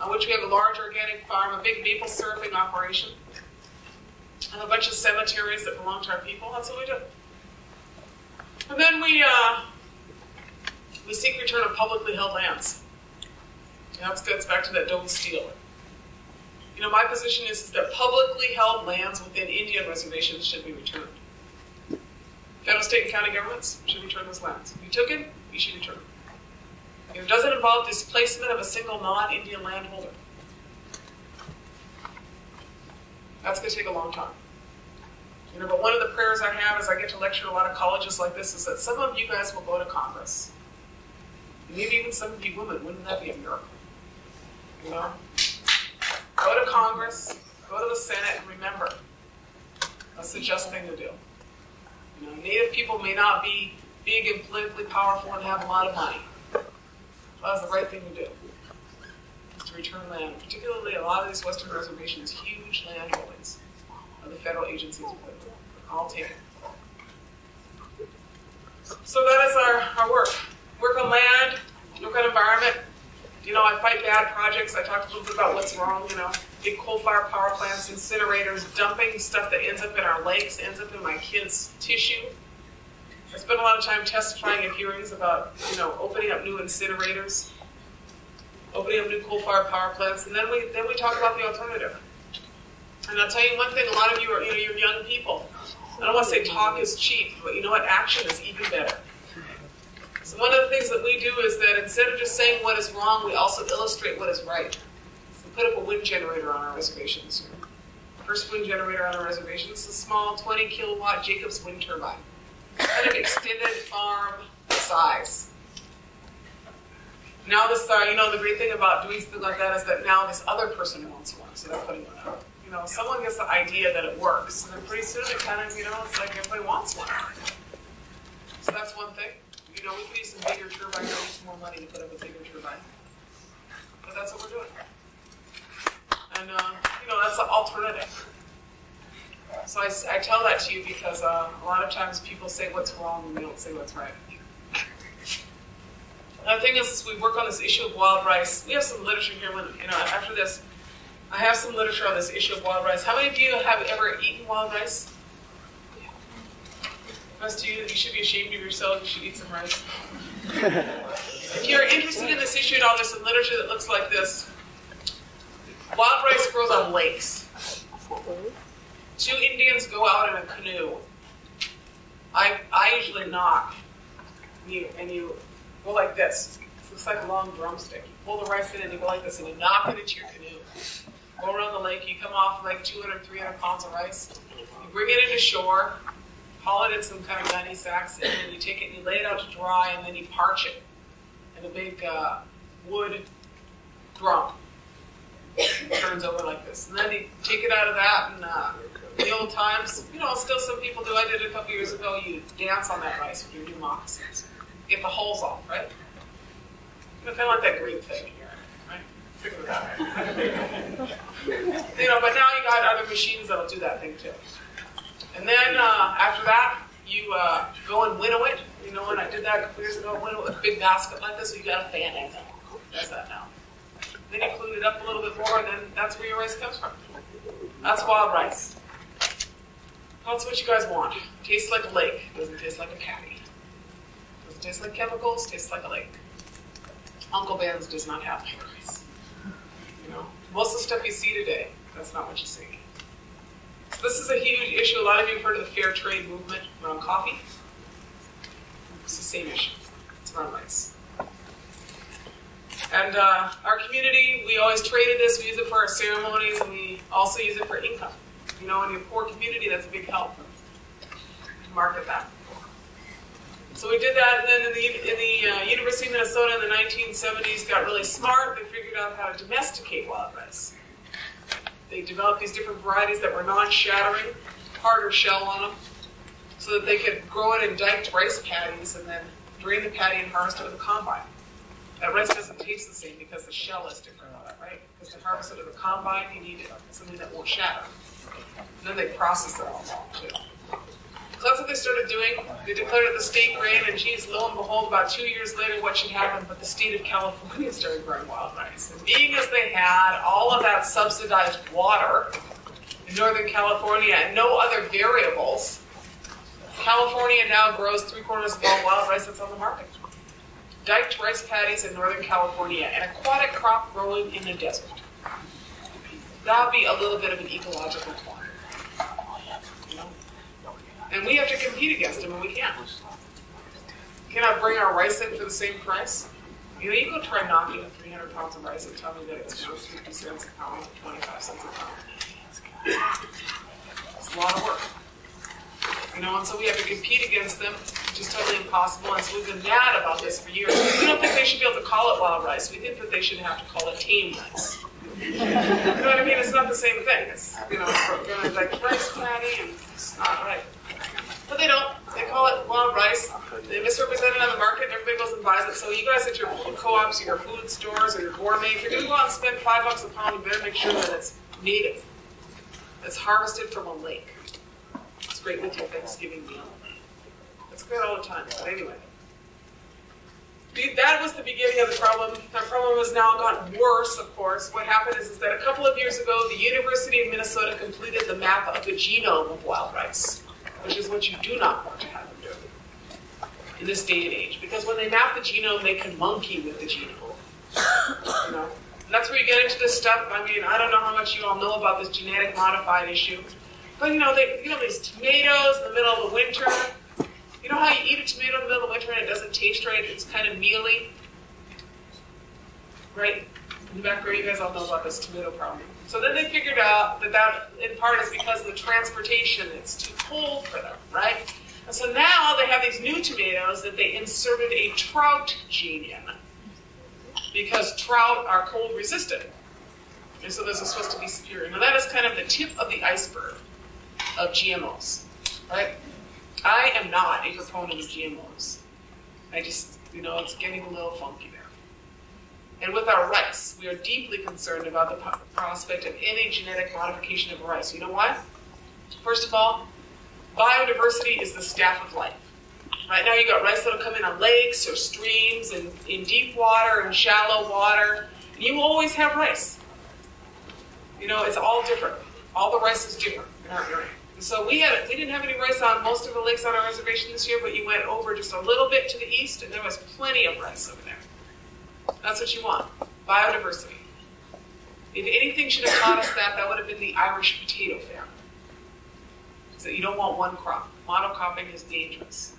on which we have a large organic farm, a big maple syruping operation, and a bunch of cemeteries that belong to our people. That's what we do. And then we uh, we seek return of publicly held lands. And that gets back to that don't steal. You know, my position is, is that publicly held lands within Indian reservations should be returned. Federal, state, and county governments should return those lands. If you took it, you should return it. It doesn't involve displacement of a single non-Indian landholder, that's going to take a long time. You know, but one of the prayers I have as I get to lecture a lot of colleges like this is that some of you guys will go to Congress. Maybe even some of you women. Wouldn't that be a miracle? You know? Go to Congress, go to the Senate, and remember, that's the just thing to do. You know, Native people may not be big and politically powerful and have a lot of money. But that's the right thing to do. To return land, particularly a lot of these Western reservations, huge land holdings the federal agencies I'll take. So that is our, our work. Work on land, work on environment. You know, I fight bad projects. I talked a little bit about what's wrong, you know big coal-fired power plants, incinerators, dumping stuff that ends up in our lakes, ends up in my kids' tissue. I spent a lot of time testifying at hearings about, you know, opening up new incinerators, opening up new coal-fired power plants, and then we then we talk about the alternative. And I'll tell you one thing: a lot of you are, you know, you're young people. I don't want to say talk is cheap, but you know what? Action is even better. So one of the things that we do is that instead of just saying what is wrong, we also illustrate what is right We put up a wind generator on our reservation this year. First wind generator on our reservation. It's a small 20 kilowatt Jacobs wind turbine. Kind of extended farm size. Now this, uh, you know, the great thing about doing something like that is that now this other person wants one, so they're putting one up. You know, someone gets the idea that it works, and then pretty soon it kind of, you know, it's like everybody wants one. So that's one thing. You know, we could use some bigger turbines, some more money to put up a bigger turbine. But that's what we're doing. And, uh, you know, that's the alternative. So I, I tell that to you because uh, a lot of times people say what's wrong and we don't say what's right. The thing is, is we work on this issue of wild rice. We have some literature here. When you know, after this, I have some literature on this issue of wild rice. How many of you have ever eaten wild rice? Most of you, you should be ashamed of yourself. You should eat some rice. if you're interested in this issue at all, there's some literature that looks like this. Wild rice grows on lakes. Two Indians go out in a canoe. I, I usually knock, and you, and you go like this. It looks like a long drumstick. You pull the rice in and you go like this, and you knock it into your canoe. Go around the lake, you come off like 200, 300 pounds of rice. You bring it into shore, haul it in some kind of gunny sacks, and then you take it and you lay it out to dry, and then you parch it in a big uh, wood drum. It turns over like this. And then you take it out of that, and uh, the old times, you know, still some people do. I did a couple years ago. You dance on that rice with your new moccasins. Get the holes off, right? Kind of like that green thing here, right? Figure it out. you know, but now you got other machines that'll do that thing too. And then uh, after that, you uh, go and winnow it. You know, when I did that a couple years ago, winnow it with a big basket like this, so you got a fan in Does that now. Then you clean it up a little bit more, and then that's where your rice comes from. That's wild rice. That's what you guys want. Tastes like a lake. Doesn't taste like a patty. Doesn't taste like chemicals. Tastes like a lake. Uncle Ben's does not have rice. You know, most of the stuff you see today, that's not what you see. So this is a huge issue. A lot of you have heard of the fair trade movement around coffee. It's the same issue. It's around rice. And uh, our community, we always traded this. We use it for our ceremonies, and we also use it for income. You know, in a poor community, that's a big help to market that. So we did that, and then in the, in the uh, University of Minnesota in the 1970s got really smart. They figured out how to domesticate wild rice. They developed these different varieties that were non-shattering, harder shell on them, so that they could grow it in diked rice paddies and then drain the paddy and harvest it with a combine. That rice doesn't taste the same because the shell is different on it, right? Because to harvest it with a combine, you need something that won't shatter. And then they process it all too. So that's what they started doing. They declared it the state grain, and geez, lo and behold, about two years later, what should happen? But the state of California started growing wild rice. And being as they had all of that subsidized water in Northern California and no other variables, California now grows three quarters of all wild rice that's on the market. Diked rice paddies in Northern California, an aquatic crop growing in a desert. That would be a little bit of an ecological climate. And we have to compete against them, and we can't. Cannot bring our rice in for the same price. You know, you go try knocking 300 pounds of rice and tell me that it's worth 50 cents a pound, 25 cents a pound. It's a lot of work. You know, and so we have to compete against them, which is totally impossible. And so we've been mad about this for years. We don't think they should be able to call it wild rice. We think that they should have to call it tame rice. You know what I mean? It's not the same thing. It's, you know, like rice patty, and it's not right. But they don't. They call it wild rice. They misrepresent it on the market, and everybody goes and buys it. So you guys at your food co-ops, your food stores, or your gourmet, if you're going to go out and spend five bucks a pound, you better make sure that it's native. It's harvested from a lake. It's great with your Thanksgiving meal. It's great all the time. But anyway. That was the beginning of the problem. The problem has now gotten worse, of course. What happened is, is that a couple of years ago, the University of Minnesota completed the map of the genome of wild rice which is what you do not want to have them do in this day and age. Because when they map the genome, they can monkey with the genome. You know? And that's where you get into this stuff. I mean, I don't know how much you all know about this genetic modified issue. But you know, they you know these tomatoes in the middle of the winter. You know how you eat a tomato in the middle of winter and it doesn't taste right? It's kind of mealy. Right? In the background, you guys all know about this tomato problem. So then they figured out that that in part is because of the transportation. It's too cold for them, right? And so now they have these new tomatoes that they inserted a trout gene in because trout are cold resistant. And so this is supposed to be superior. Now that is kind of the tip of the iceberg of GMOs, right? I am not a proponent of GMOs. I just, you know, it's getting a little funky there. And with our rice, we are deeply concerned about the prospect of any genetic modification of rice. You know why? First of all, biodiversity is the staff of life. Right now, you got rice that'll come in on lakes or streams and in deep water and shallow water. And You always have rice. You know, it's all different. All the rice is different in our area. And so we had we didn't have any rice on most of the lakes on our reservation this year, but you went over just a little bit to the east, and there was plenty of rice over there. That's what you want. Biodiversity. If anything should have taught us that, that would have been the Irish potato famine. So you don't want one crop. Monocropping is dangerous.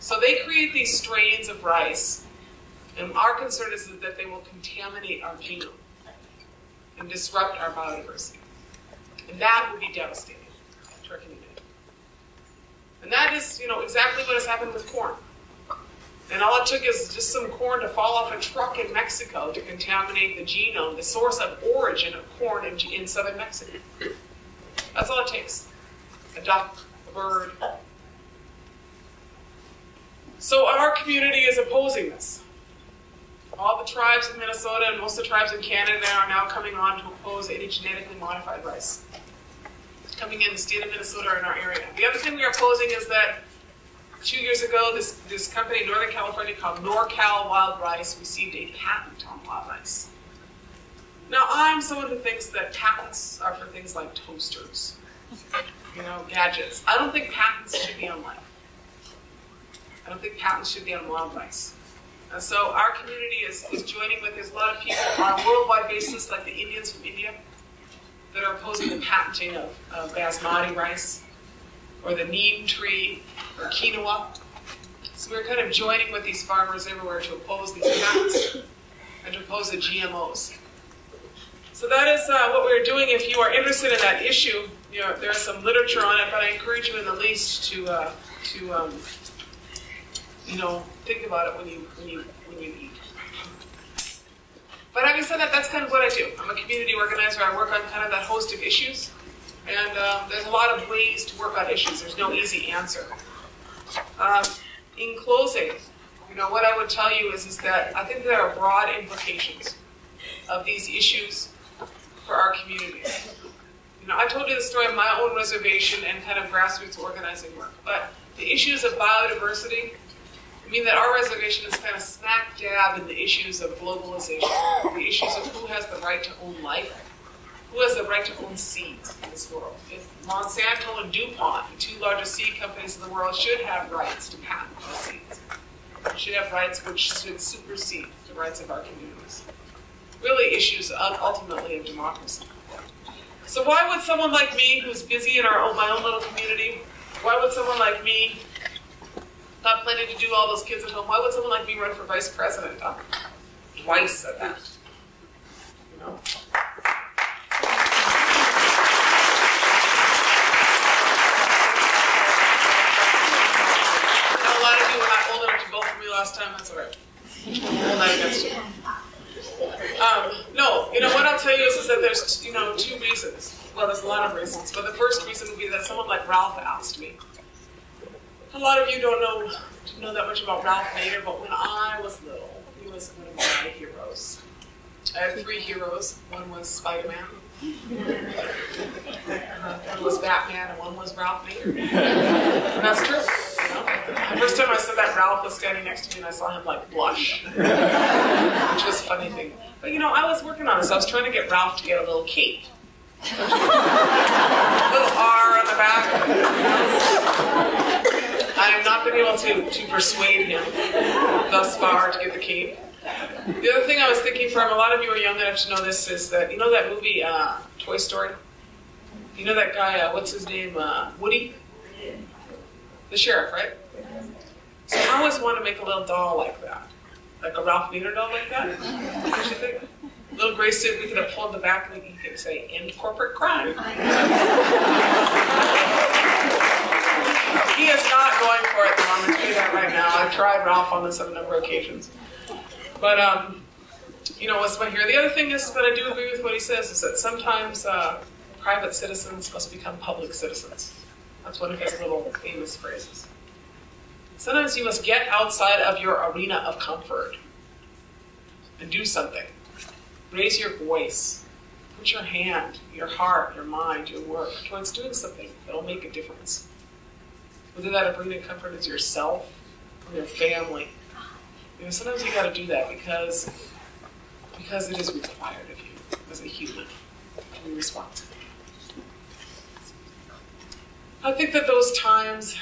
So they create these strains of rice, and our concern is that they will contaminate our genome and disrupt our biodiversity. And that would be devastating to our community. And that is, you know, exactly what has happened with corn. And all it took is just some corn to fall off a truck in Mexico to contaminate the genome, the source of origin of corn in, in southern Mexico. That's all it takes. A duck, a bird. So our community is opposing this. All the tribes in Minnesota and most of the tribes in Canada are now coming on to oppose any genetically modified rice. Coming in the state of Minnesota in our area. The other thing we are opposing is that two years ago, this, this company in Northern California called NorCal Wild Rice received a patent on wild rice. Now, I'm someone who thinks that patents are for things like toasters, you know, gadgets. I don't think patents should be on life. I don't think patents should be on wild rice. And so our community is, is joining with, there's a lot of people on a worldwide basis, like the Indians from India, that are opposing the patenting of, of basmati rice or the neem tree or quinoa. So we're kind of joining with these farmers everywhere to oppose these patents and to oppose the GMOs. So that is uh, what we're doing. If you are interested in that issue, you know, there's some literature on it, but I encourage you in the least to uh, to um, you know think about it when you when you when you eat. But having said that, that's kind of what I do. I'm a community organizer. I work on kind of that host of issues. And um, there's a lot of ways to work on issues. There's no easy answer. Um, in closing, you know, what I would tell you is, is that I think there are broad implications of these issues for our communities. You know, I told you the story of my own reservation and kind of grassroots organizing work, but the issues of biodiversity mean that our reservation is kind of smack dab in the issues of globalization, the issues of who has the right to own life, who has the right to own seeds in this world. If Monsanto and DuPont, the two largest seed companies in the world, should have rights to patent those seeds. Should have rights which should supersede the rights of our communities. Really issues ultimately of democracy. So why would someone like me, who's busy in our own, my own little community, why would someone like me, not planning to do all those kids at home, why would someone like me run for vice president? Uh, twice at that. You know? a lot of you were not old enough to vote for me last time, that's all right. Well, against you. Um, no, you know what I'll tell you is, is that there's you know two reasons. Well, there's a lot of reasons, but the first reason would be that someone like Ralph asked me. A lot of you don't know know that much about Ralph Nader, but when I was little, he was one of my heroes. I have three heroes. One was Spider-Man, one was Batman, and one was Ralph Nader. And that's true. The first time I said that, Ralph was standing next to me, and I saw him like blush, which was a funny thing. But you know, I was working on this. I was trying to get Ralph to get a little cape. a little R on the back. I have not been able to, to persuade him thus far to get the cape. The other thing I was thinking from a lot of you are young enough to know this is that you know that movie uh, Toy Story. You know that guy? Uh, what's his name? Uh, Woody, the sheriff, right? So I always want to make a little doll like that, like a Ralph Nader doll like that. Little gray suit, we could have pulled the back and we could say "End corporate crime." He is not going for it. I'm doing that right now. I've tried Ralph on this on a number of occasions. But, um, you know, what's my here? The other thing is that I do agree with what he says, is that sometimes uh, private citizens must become public citizens. That's one of his little famous phrases. Sometimes you must get outside of your arena of comfort and do something. Raise your voice. Put your hand, your heart, your mind, your work towards doing something that'll make a difference. Whether that bringing comfort to yourself or your family. You know, sometimes you got to do that because because it is required of you as a human to be responsible. I think that those times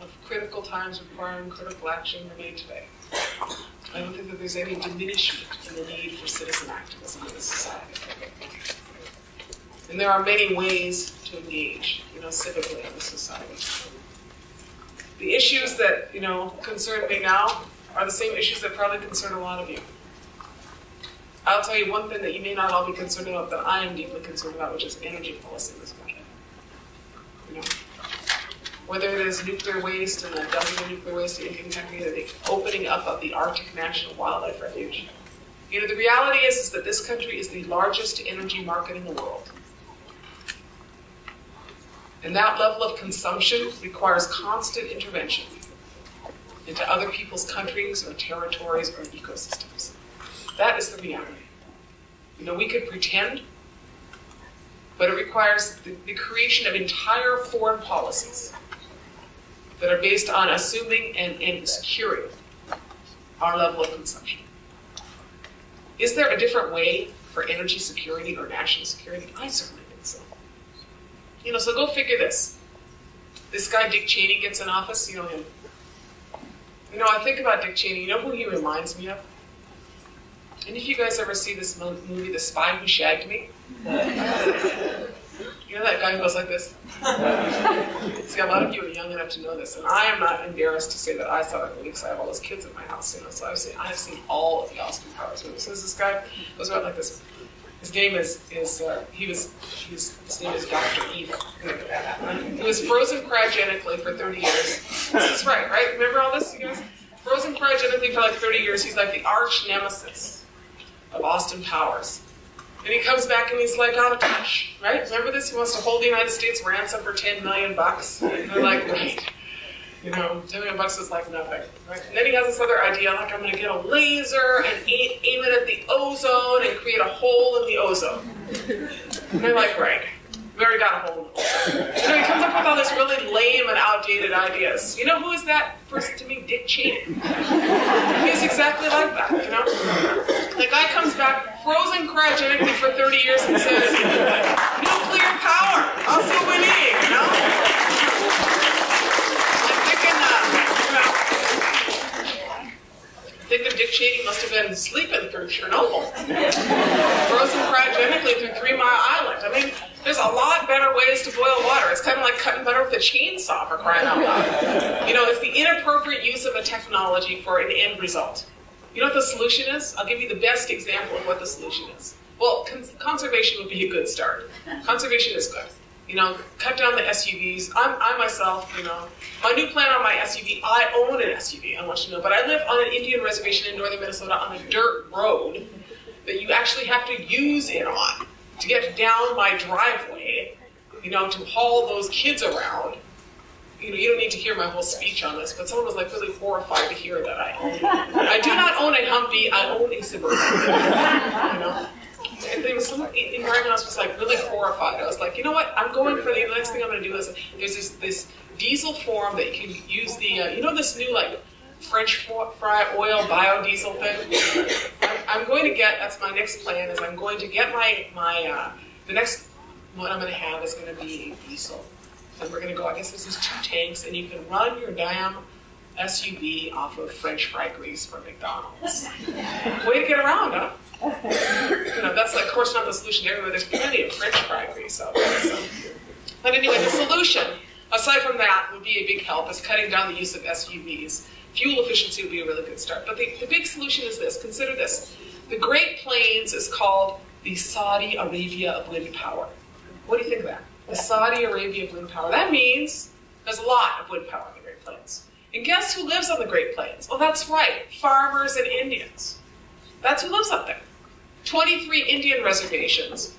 of critical times requiring critical action remain today. I don't think that there's any diminishment in the need for citizen activism in this society. And there are many ways to engage, you know, civically in this society. The issues that, you know, concern me now are the same issues that probably concern a lot of you. I'll tell you one thing that you may not all be concerned about that I am deeply concerned about, which is energy policy in this country. You know, whether it is nuclear waste and the dumping of nuclear waste in Kentucky, or the opening up of the Arctic National Wildlife Refuge. You know, the reality is, is that this country is the largest energy market in the world. And that level of consumption requires constant intervention into other people's countries or territories or ecosystems. That is the reality. You know, we could pretend, but it requires the, the creation of entire foreign policies that are based on assuming and, and securing our level of consumption. Is there a different way for energy security or national security? I certainly. You know, so go figure this. This guy Dick Cheney gets in office, you know him. You know, I think about Dick Cheney, you know who he reminds me of? And if you guys ever see this movie, The Spy Who Shagged Me? You know that guy who goes like this? See, a lot of you are young enough to know this, and I am not embarrassed to say that I saw it because I have all those kids in my house, you know, so I've seen, I've seen all of the Austin Powers movies. So this guy goes around like this. His name is, is uh, he was, was, his name is Dr. Evil. He was frozen cryogenically for 30 years. This is right, right? Remember all this, you guys? Frozen cryogenically for like 30 years. He's like the arch nemesis of Austin Powers. And he comes back and he's like out of touch, right? Remember this? He wants to hold the United States ransom for 10 million bucks. And they're like, right. You know, 10 million bucks is like nothing, right? And then he has this other idea, like I'm going to get a laser and aim, aim it at the ozone and create a hole in the ozone. And they're like, right. We already got a hole in the ozone. And then he comes up with all this really lame and outdated ideas. You know who is that person to me? Dick Cheney. He's exactly like that, you know? The guy comes back frozen cryogenically for 30 years and says, nuclear power, I'll see we need, you know? Thinking Dick Cheney must have been sleeping through Chernobyl. Frozen cryogenically through Three Mile Island. I mean, there's a lot better ways to boil water. It's kind of like cutting butter with a chainsaw for crying out loud. You know, it's the inappropriate use of a technology for an end result. You know what the solution is? I'll give you the best example of what the solution is. Well, cons- conservation would be a good start. Conservation is good you know, cut down the SUVs. I'm, I myself, you know, my new plan on my SUV, I own an SUV, I want you to know, but I live on an Indian reservation in northern Minnesota on a dirt road that you actually have to use it on to get down my driveway, you know, to haul those kids around. You know, you don't need to hear my whole speech on this, but someone was like really horrified to hear that I own. I do not own a Humvee, I own a Suburban. You know? And there was someone in my house was like really horrified. I was like, you know what? I'm going for the, the next thing I'm going to do is there's this this diesel form that you can use the uh, you know this new like French fry oil biodiesel thing. I'm, I'm, going to get that's my next plan is I'm going to get my my uh, the next one I'm going to have is going to be diesel. And we're going to go. I guess this is two tanks, and you can run your damn SUV off of French fry grease from McDonald's. Way to get around, huh? You know, that's of course not the solution everywhere. There's plenty of French fry out there. So. But anyway, the solution, aside from that, would be a big help is cutting down the use of SUVs. Fuel efficiency would be a really good start. But the, the big solution is this. Consider this. The Great Plains is called the Saudi Arabia of wind power. What do you think of that? The Saudi Arabia of wind power. That means there's a lot of wind power in the Great Plains. And guess who lives on the Great Plains? Well, that's right, farmers and Indians. That's who lives up there. 23 Indian reservations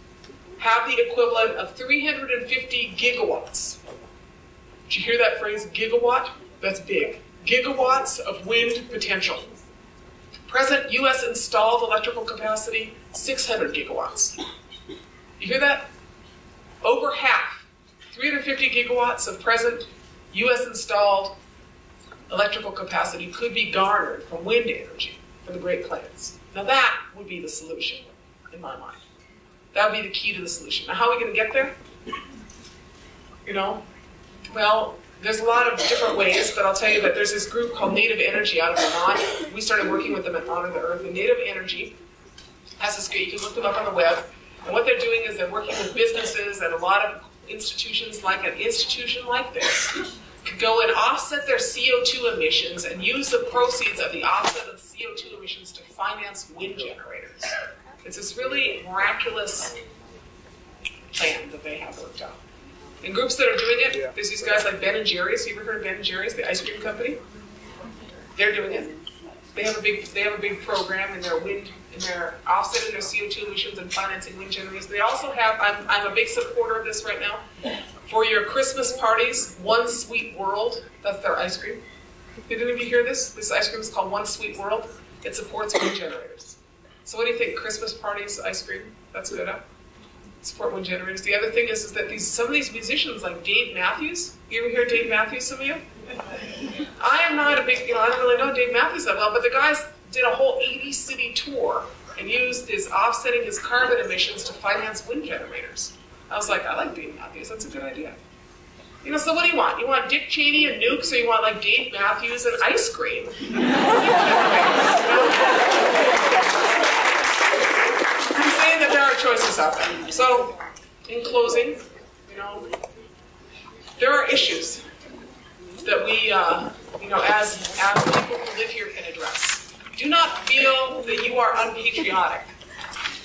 have the equivalent of 350 gigawatts. Did you hear that phrase, gigawatt? That's big. Gigawatts of wind potential. Present U.S. installed electrical capacity, 600 gigawatts. You hear that? Over half, 350 gigawatts of present U.S. installed electrical capacity could be garnered from wind energy for the Great Plains. Now that would be the solution, in my mind. That would be the key to the solution. Now, how are we going to get there? You know, well, there's a lot of different ways, but I'll tell you that there's this group called Native Energy out of Vermont. We started working with them at Honor the Earth. And Native Energy has this great, you can look them up on the web. And what they're doing is they're working with businesses and a lot of institutions like an institution like this go and offset their CO2 emissions and use the proceeds of the offset of CO2 emissions to finance wind generators. It's this really miraculous plan that they have worked out. And groups that are doing it, Yeah. there's these guys like Ben and Jerry's. You ever heard of Ben and Jerry's, the ice cream company? They're doing it. They have a big they have a big program in their wind their offsetting their CO2 emissions and financing wind generators. They also have I'm I'm a big supporter of this right now. For your Christmas parties, One Sweet Whirled, that's their ice cream. Did any of you hear this? This ice cream is called One Sweet Whirled. It supports wind generators. So what do you think? Christmas parties, ice cream? That's good, huh? Support wind generators. The other thing is, is that these some of these musicians like Dave Matthews. You ever hear Dave Matthews, some of you? I am not a big, you know, I don't really know Dave Matthews that well, but the guys did a whole 80 city tour and used his offsetting his carbon emissions to finance wind generators. I was like, I like Dave Matthews. That's a good idea. You know, so what do you want? You want Dick Cheney and nukes, or you want like Dave Matthews and ice cream? I'm saying that there are choices out there. So, in closing, you know, there are issues that we, uh, you know, as as people who live here can address. Do not feel that you are unpatriotic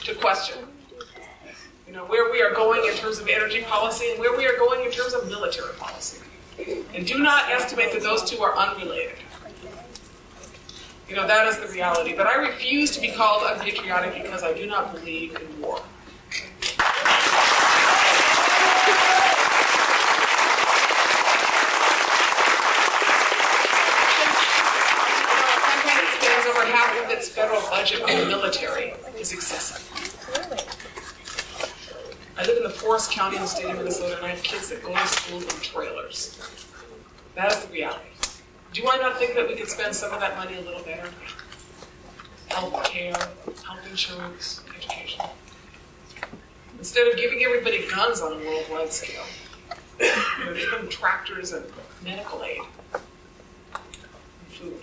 to question. You know, where we are going in terms of energy policy and where we are going in terms of military policy. And do not estimate that those two are unrelated. You know, that is the reality. But I refuse to be called unpatriotic because I do not believe in war. Campaign spends over half of its federal budget on the military is excessive. I live in the poorest county in the state of Minnesota, and I have kids that go to school in trailers. That is the reality. Do I not think that we could spend some of that money a little better? Health care, health insurance, education. Instead of giving everybody guns on a worldwide scale, you know, give them tractors and medical aid, and food.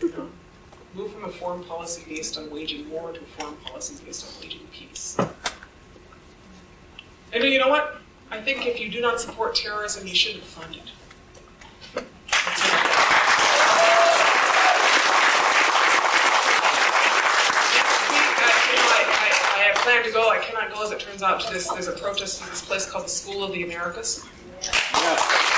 You know, move from a foreign policy based on waging war to a foreign policy based on waging peace. And you know what? I think if you do not support terrorism, you shouldn't fund it. Planned to go. I cannot go, as it turns out, to this. There's a protest in this place called the School of the Americas. Perfect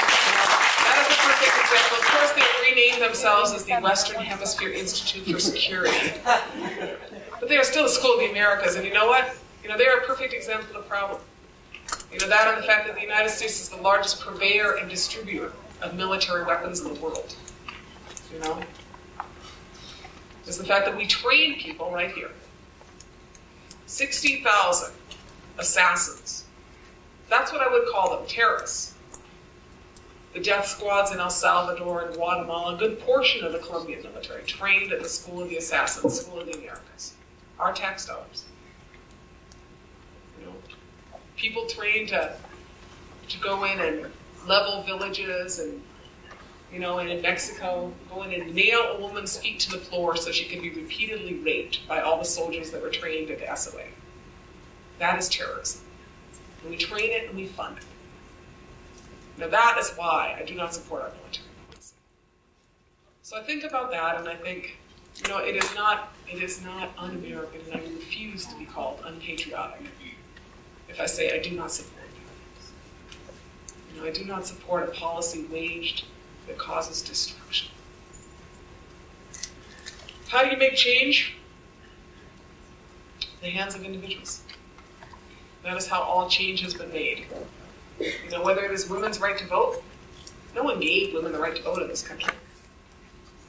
Of course, they renamed themselves as the Western Hemisphere Institute for Security. But they are still the School of the Americas, and you know what? You know, they're a perfect example of the problem. You know, that and the fact that the United States is the largest purveyor and distributor of military weapons in the world. You know? Is the fact that we train people right here. 60,000 assassins. That's what I would call them, terrorists the death squads in El Salvador and Guatemala, a good portion of the Colombian military trained at the School of the Assassins, School of the Americas. Our tax dollars. You know, people trained to to go in and level villages and you know, and in Mexico, go in and nail a woman's feet to the floor so she can be repeatedly raped by all the soldiers that were trained at the SOA. That is terrorism. And we train it and we fund it. Now that is why I do not support our military policy. So I think about that and I think, you know, it is not it is not un-American and I refuse to be called unpatriotic if I say I do not support you. You know, I do not support a policy waged that causes destruction. How do you make change? The hands of individuals. That is how all change has been made. You know, whether it is women's right to vote, no one gave women the right to vote in this country.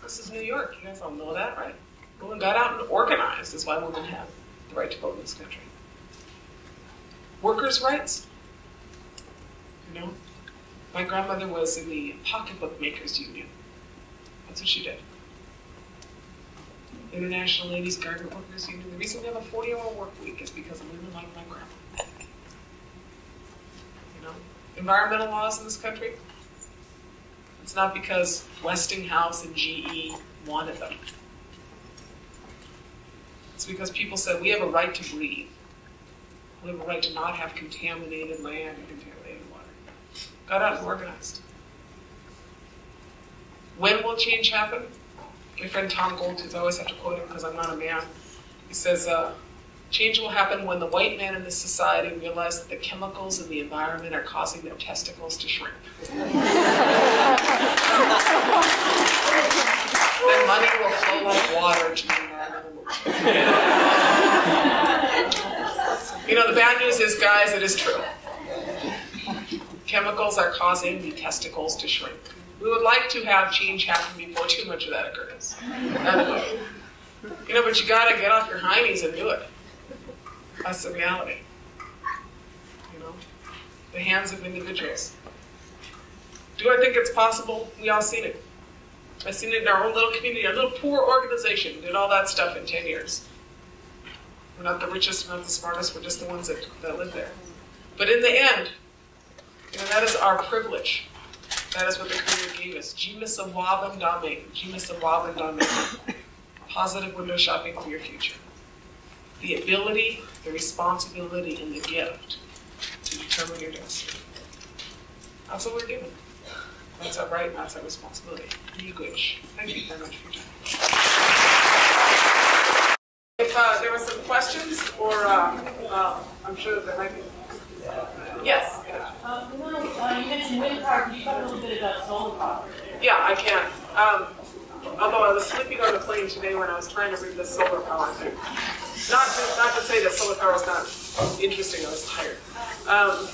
This is New York. You guys all know that, right? Women got out and organized is why women have the right to vote in this country. Workers' rights. You know, my grandmother was in the pocketbook makers union. That's what she did. International Ladies Garment Workers Union. The reason we have a 40 hour work week is because of women like my grandma. You know, environmental laws in this country. It's not because Westinghouse and GE wanted them. It's because people said we have a right to breathe. We have a right to not have contaminated land and contaminated water. Got out and organized. When will change happen? My friend Tom Goldtooth, I always have to quote him because I'm not a man. He says, uh, Change will happen when the white man in this society realizes that the chemicals in the environment are causing their testicles to shrink. then money will flow like water to the you know, the bad news is, guys, it is true. Chemicals are causing the testicles to shrink. We would like to have change happen before too much of that occurs. You know, but you gotta get off your heinies and do it. That's the reality. You know, the hands of individuals. Do I think it's possible? We all seen it. I've seen it in our own little community, our little poor organization did all that stuff in 10 years. We're not the richest, we're not the smartest, we're just the ones that, that live there. But in the end, you know, that is our privilege. That is what the Creator gave us. Jimasawabam Dame. Jimasawabam Dame. Positive window shopping for your future. The ability, the responsibility, and the gift to determine your destiny. That's what we're given. That's our right, that's our responsibility. Be good. Thank you very much for your time. If uh, there were some questions, or uh, uh, I'm sure there might be. Yes. Um, you, uh, you mentioned wind power. Can you talk a little bit about solar power? Yeah, I can. Um, although I was sleeping on the plane today when I was trying to read the solar power thing. Not to, not to say that solar power is not interesting, I was tired. Um,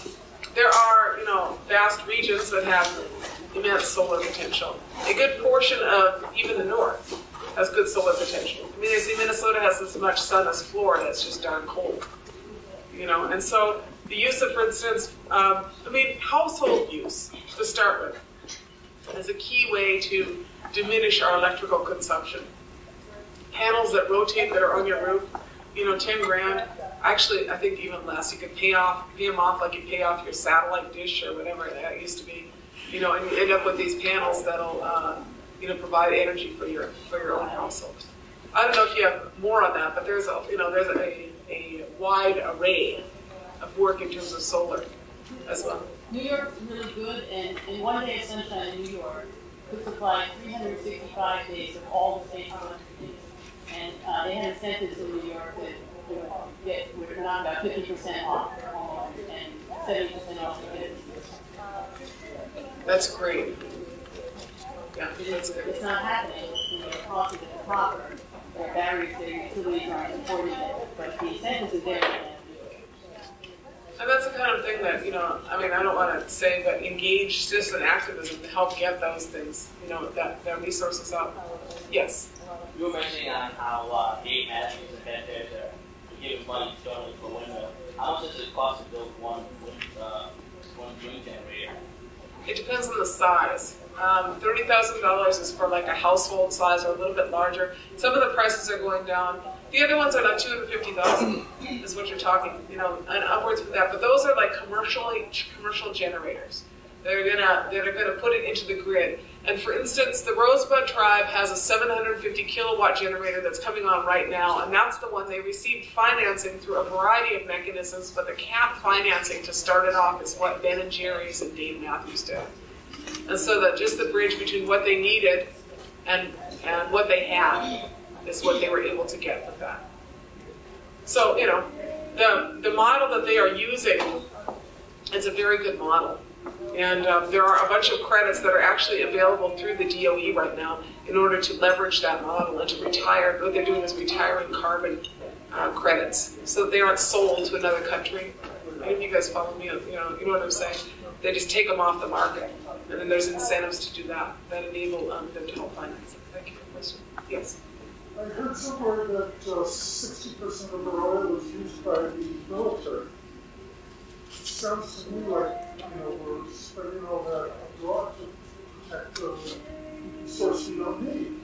there are, you know, vast regions that have immense solar potential. A good portion of even the north has good solar potential. I mean, they see Minnesota has as much sun as Florida, it's just darn cold. You know, and so the use of, for instance, um, I mean, household use to start with is a key way to diminish our electrical consumption. Panels that rotate that are on your roof, you know, 10 grand. Actually, I think even less. You could pay off, pay them off like you pay off your satellite dish or whatever that used to be. You know, and you end up with these panels that'll, uh, you know, provide energy for your for your own household. I don't know if you have more on that, but there's a, you know, there's a, a wide array of work in terms of solar as well. New York's really good, and one day of sunshine in New York could supply 365 days of all the electricity. And uh, they had incentives in New York that you know, get we're not about 50% off and 70% off the business. That's great. Yeah, that's good. It's not happening. Know, the cost is proper. There are barriers that utilities aren't supporting it, but the incentives are there. And that's the kind of thing that, you know, I mean, I don't want to say, but engage citizen activism to help get those things, you know, that, that resources up. Yes? You were mentioning on how uh, Dave Matthews and Ben to give money to donate for window. How much does it cost to build one, uh, one wind generator? It depends on the size. Um, $30,000 is for like a household size or a little bit larger. Some of the prices are going down. The other ones are like 250,000 is what you're talking, you know, and upwards with that. But those are like commercially commercial generators. They're gonna they're gonna put it into the grid. And for instance, the Rosebud tribe has a 750 kilowatt generator that's coming on right now, and that's the one they received financing through a variety of mechanisms. But the cap financing to start it off is what Ben and Jerry's and Dave Matthews did. And so that just the bridge between what they needed and and what they had is what they were able to get with that. So, you know, the, the model that they are using is a very good model. And um, there are a bunch of credits that are actually available through the DOE right now in order to leverage that model and to retire. What they're doing is retiring carbon uh, credits so they aren't sold to another country. Any of you guys follow me? You know, you know what I'm saying? They just take them off the market. And then there's incentives to do that that enable um, them to help finance it. Thank you for the question. Yes? I heard somewhere that uh, 60% of our oil was used by the military. Sounds to me like, you know, we're spending all that abroad to protect the source we don't need.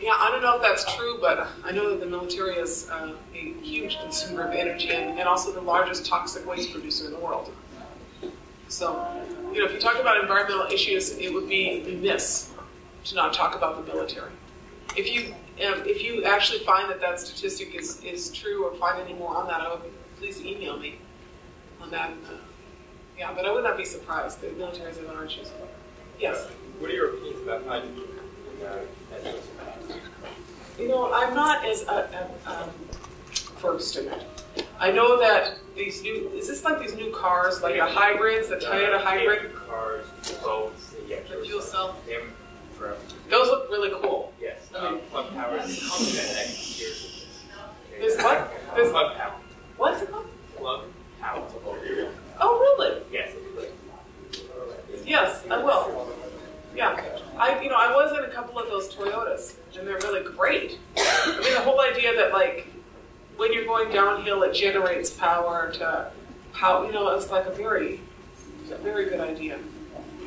Yeah, I don't know if that's true, but I know that the military is uh, a huge consumer of energy and, and also the largest toxic waste producer in the world. So, you know, if you talk about environmental issues, it would be remiss to not talk about the military. If you um, if you actually find that that statistic is, is true or find any more on that, I would please email me on that. Uh, yeah, but I would not be surprised. The military is a large issue. Yes. What are your opinions about hydrogen? You know, I'm not as uh, uh, um, versed in it. I know that these new, is this like these new cars, like the hybrids, the Toyota hybrid? Cars, boats, yeah. The fuel cell? Those look really cool. Yes. I mean- Um, plug power is something that actually years. There's what? There's- Plug power. What's it called? Plug Oh, really? Yes. Yes, I will. Yeah. I, you know, I was in a couple of those Toyotas, and they're really great. I mean, the whole idea that, like, when you're going downhill, it generates power to how, you know, it's like a very, a very good idea.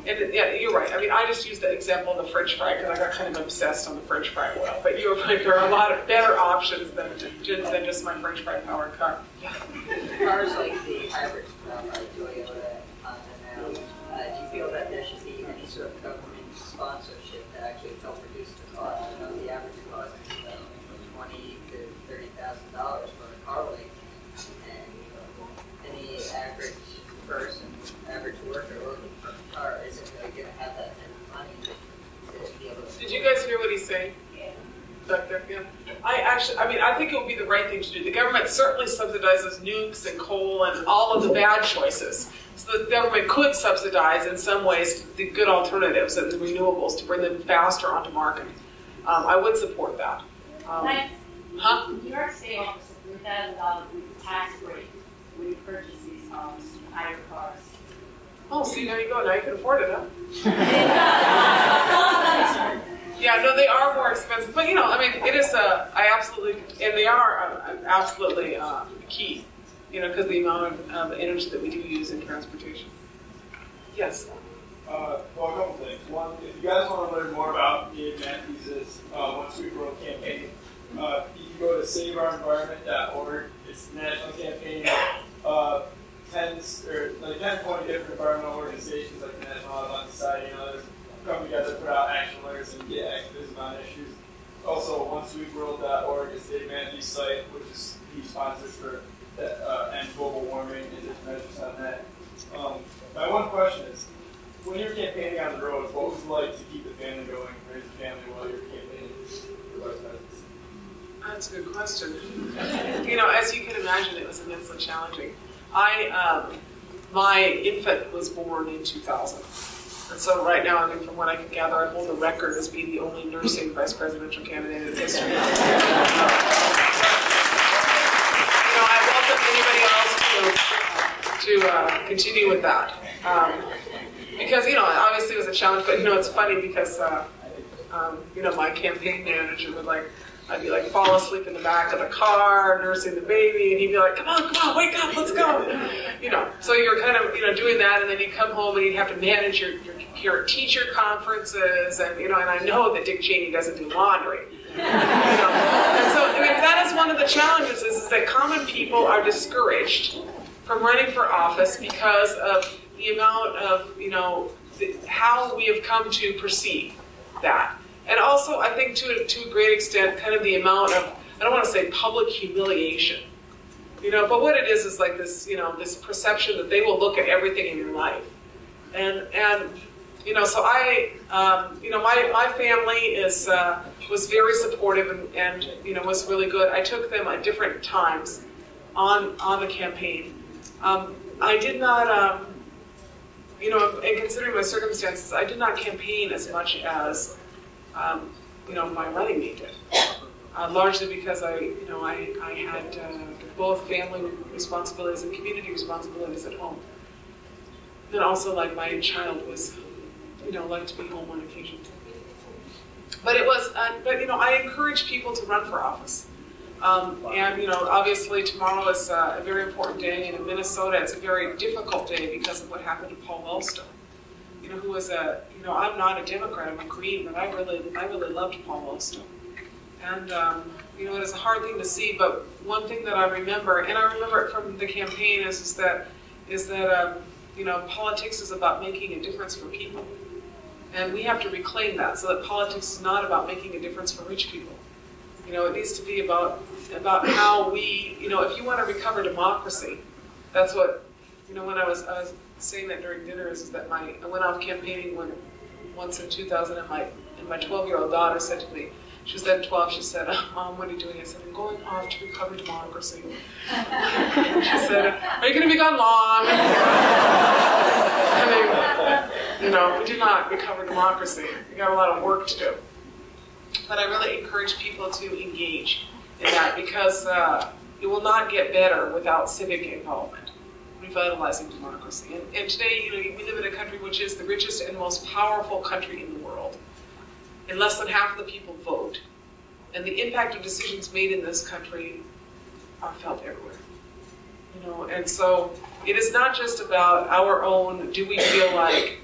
And yeah, you're right. I mean, I just used the example of the French fry because I got kind of obsessed on the French fry oil. But you're right, there are a lot of better options than, than just my French fry powered car. Cars like the hybrids Toyota Honda now, uh, do you feel that there should be any sort of government sponsorship to actually help reduce the cost? I know the average cost is about twenty to thirty thousand dollars for a car like this. And any average person, average worker looking for a car isn't really gonna have that kind of money to be able to. Did you guys hear what he's saying? Back there, yeah. I actually, I mean, I think it would be the right thing to do. The government certainly subsidizes nukes and coal and all of the bad choices. So the government could subsidize in some ways the good alternatives and the renewables to bring them faster onto market. Um, I would support that. Um, Nice. huh? New York State offers a three thousand dollar tax break when you purchase these um, higher cars. Oh, see, there you go. Now you can afford it, huh? Yeah, no, they are more expensive, but you know, I mean, it is a, I absolutely, and they are uh, absolutely uh, key, you know, because the amount of um, energy that we do use in transportation. Yes. Uh, well, a couple things. One, if you guys want to learn more about Dave Matthews' uh, One Sweet Whirled campaign, uh, you can go to saveourenvironment.org. It's the national campaign. Uh, 10, or like 10, 20 different environmental organizations like the National Audubon Society and others come together, put out action alerts, and get activism on issues. Also, onesweetwhirled.org is Dave Matthews' site, which is he sponsors for uh, end global warming and there's measures on that. Um, my one question is, when you're campaigning on the road, what was it like to keep the family going, raise the family while you're campaigning for? That's a good question. You know, as you can imagine, it was immensely challenging. I, um, my infant was born in 2000. And so right now, I mean, from what I can gather, I hold the record as being the only nursing vice presidential candidate in history. You know, I welcome anybody else to, to uh, continue with that. Um, because, you know, obviously it was a challenge, but, you know, it's funny because, uh, um, you know, my campaign manager would like, I'd be like fall asleep in the back of the car, nursing the baby, and he'd be like, "Come on, come on, wake up, let's go." You know, so you're kind of you know doing that, and then you come home and you have to manage your your, your teacher conferences, and you know, and I know that Dick Cheney doesn't do laundry. You know? And so I mean, that is one of the challenges is, is that common people are discouraged from running for office because of the amount of you know how we have come to perceive that. And also, I think to a, to a great extent, kind of the amount of, I don't want to say public humiliation, you know, but what it is is like this, you know, this perception that they will look at everything in your life. And, and you know, so I, um, you know, my, my family is, uh, was very supportive and, and, you know, was really good. I took them at different times on, on the campaign. Um, I did not, um, you know, and considering my circumstances, I did not campaign as much as um, you know, my running mate did. Uh, largely because I, you know, I, I had uh, both family responsibilities and community responsibilities at home. And also, like, my child was, you know, liked to be home on occasion. But it was, uh, but, you know, I encourage people to run for office. Um, and, you know, obviously tomorrow is uh, a very important day, and in Minnesota it's a very difficult day because of what happened to Paul Wellstone. You know, who was a, you know, I'm not a Democrat, I'm a Green, but I really, I really loved Paul Wellstone. And, um, you know, it is a hard thing to see, but one thing that I remember, and I remember it from the campaign, is, is that, is that, um, you know, politics is about making a difference for people. And we have to reclaim that so that politics is not about making a difference for rich people. You know, it needs to be about about how we, you know, if you want to recover democracy, that's what, you know, when I was I was saying that during dinner is, is that my I went off campaigning when once in 2000 and my and my 12 year old daughter said to me, she was then 12, she said, oh, Mom, what are you doing? I said, I'm going off to recover democracy. she said, Are you going to be gone long? I you know, we did not recover democracy. We got a lot of work to do. But I really encourage people to engage in that because uh, it will not get better without civic involvement, revitalizing democracy. And, and today, you know, we live in a country which is the richest and most powerful country in the world. And less than half of the people vote. And the impact of decisions made in this country are felt everywhere. You know, and so it is not just about our own do we feel like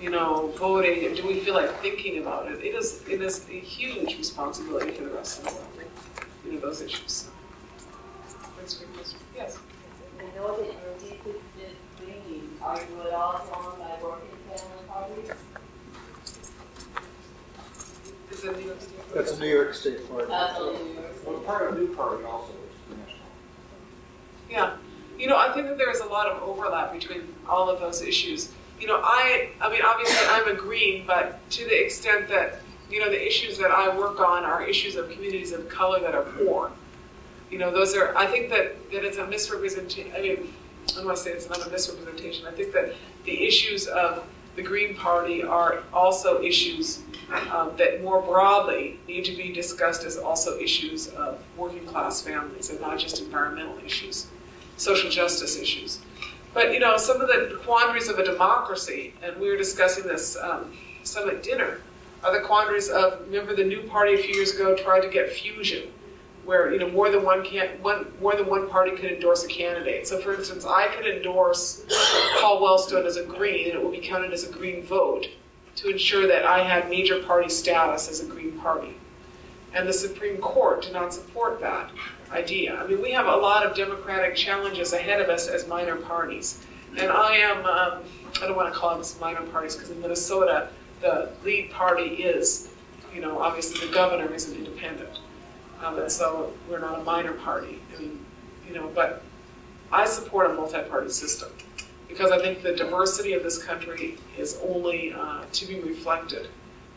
you know, voting, and do we feel like thinking about it? It is, it is a huge responsibility for the rest of the world, you know, those issues. Yes? I know that. Are you at all drawn by working family parties? Is it New York State? That's a New York State party. Absolutely. Well, part of New Party also is national. Yeah. You know, I think that there is a lot of overlap between all of those issues. You know, I, I mean, obviously I'm a green, but to the extent that, you know, the issues that I work on are issues of communities of color that are poor. You know, those are, I think that, that it's a misrepresentation, I mean, I don't want to say it's not a misrepresentation. I think that the issues of the Green Party are also issues um, that more broadly need to be discussed as also issues of working class families and not just environmental issues, social justice issues. But you know, some of the quandaries of a democracy, and we were discussing this um, some at dinner, are the quandaries of remember the new party a few years ago tried to get fusion, where you know more than one can one more than one party could endorse a candidate. So, for instance, I could endorse Paul Wellstone as a Green, and it would be counted as a Green vote to ensure that I had major party status as a Green party. And the Supreme Court did not support that idea. I mean, we have a lot of democratic challenges ahead of us as minor parties. And I am, um, I don't want to call them minor parties because in Minnesota, the lead party is, you know, obviously the governor is an independent. Um, and so we're not a minor party. I mean, you know, but I support a multi-party system because I think the diversity of this country is only uh, to be reflected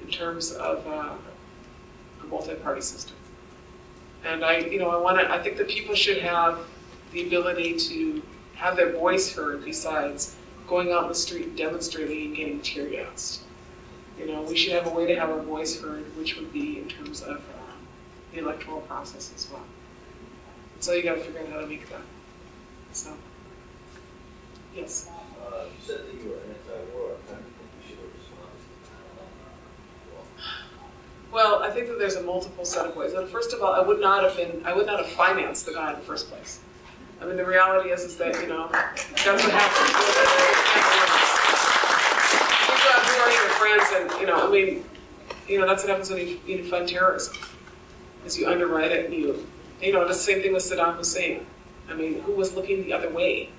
in terms of uh, a multi-party system. And I, you know, I want to. I think that people should have the ability to have their voice heard. Besides going out in the street and demonstrating and getting tear gassed, you know, we should have a way to have our voice heard, which would be in terms of the electoral process as well. So you got to figure out how to make that. So, yes. Uh, you said that you were anti-war. I kind of think you should have responded. Well, I think that there's a multiple set of ways. And first of all, I would not have been, I would not have financed the guy in the first place. I mean, the reality is, is that you know, that's what happens. You go out partying with friends, and you know, I mean, you know, that's what happens when you, you fund terrorism. Is you underwrite it, you, you know, the same thing with Saddam Hussein. I mean, who was looking the other way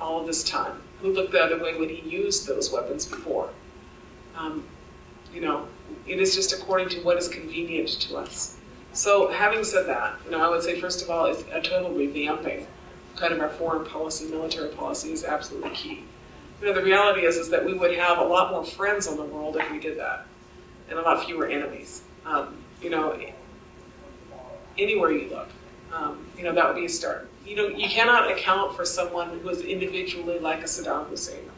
all of this time? Who looked the other way when he used those weapons before? Um, you know, it is just according to what is convenient to us. So, having said that, you know, I would say first of all, it's a total revamping kind of our foreign policy, military policy is absolutely key. You know, the reality is is that we would have a lot more friends in the world if we did that, and a lot fewer enemies. Um, you know, anywhere you look, um, you know, that would be a start. You know, you cannot account for someone who is individually like a Saddam Hussein.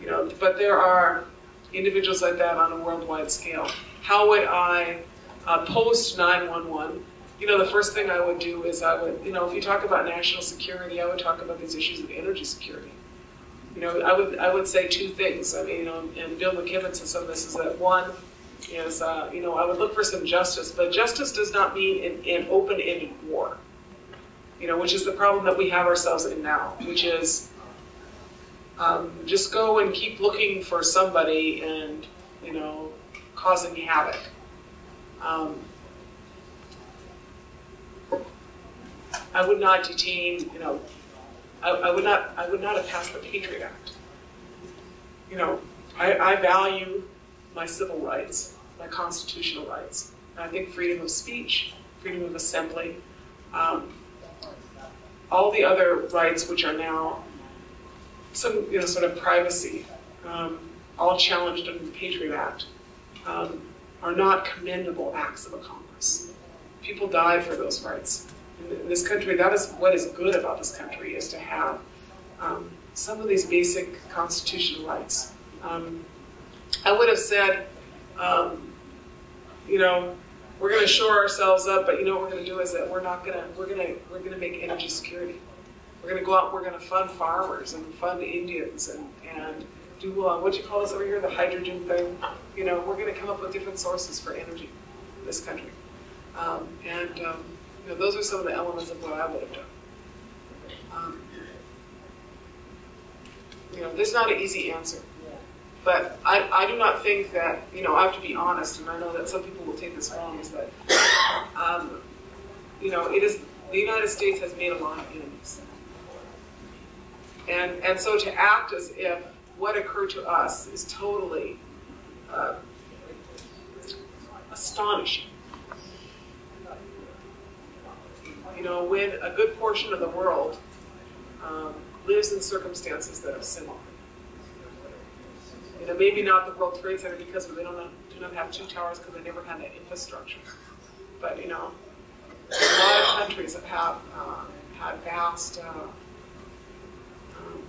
You know, but there are individuals like that on a worldwide scale. How would I uh, post 911? You know, the first thing I would do is I would, you know, if you talk about national security, I would talk about these issues of energy security. You know, I would I would say two things. I mean, you know, and Bill McKibben said some of this is that one, is, uh, you know, I would look for some justice, but justice does not mean an, an open-ended war. You know, which is the problem that we have ourselves in now, which is um, just go and keep looking for somebody and, you know, causing havoc. Um, I would not detain, you know, I, I would not, I would not have passed the Patriot Act. You know, I, I value my civil rights, my constitutional rights. And I think freedom of speech, freedom of assembly, um, all the other rights which are now some, you know, sort of privacy, um, all challenged under the Patriot Act, um, are not commendable acts of a Congress. People die for those rights. In, this country, that is what is good about this country, is to have um, some of these basic constitutional rights. Um, I would have said, um, you know, we're going to shore ourselves up, but you know what we're going to do is that we're not going to we're going to we're going to make energy security. We're going to go out. We're going to fund farmers and fund Indians and and do uh, what you call this over here, the hydrogen thing. You know, we're going to come up with different sources for energy in this country, um, and um, you know, those are some of the elements of what I would have done. Um, you know, there's not an easy answer. But I, I do not think that, you know, I have to be honest, and I know that some people will take this wrong, is that, um, you know, it is, the United States has made a lot of enemies. And, and so to act as if what occurred to us is totally uh, astonishing. You know, when a good portion of the world um, lives in circumstances that are similar. You know, maybe not the World Trade Center because they don't do not have two towers because they never had that infrastructure. But you know, a lot of countries have uh, had vast, uh, um,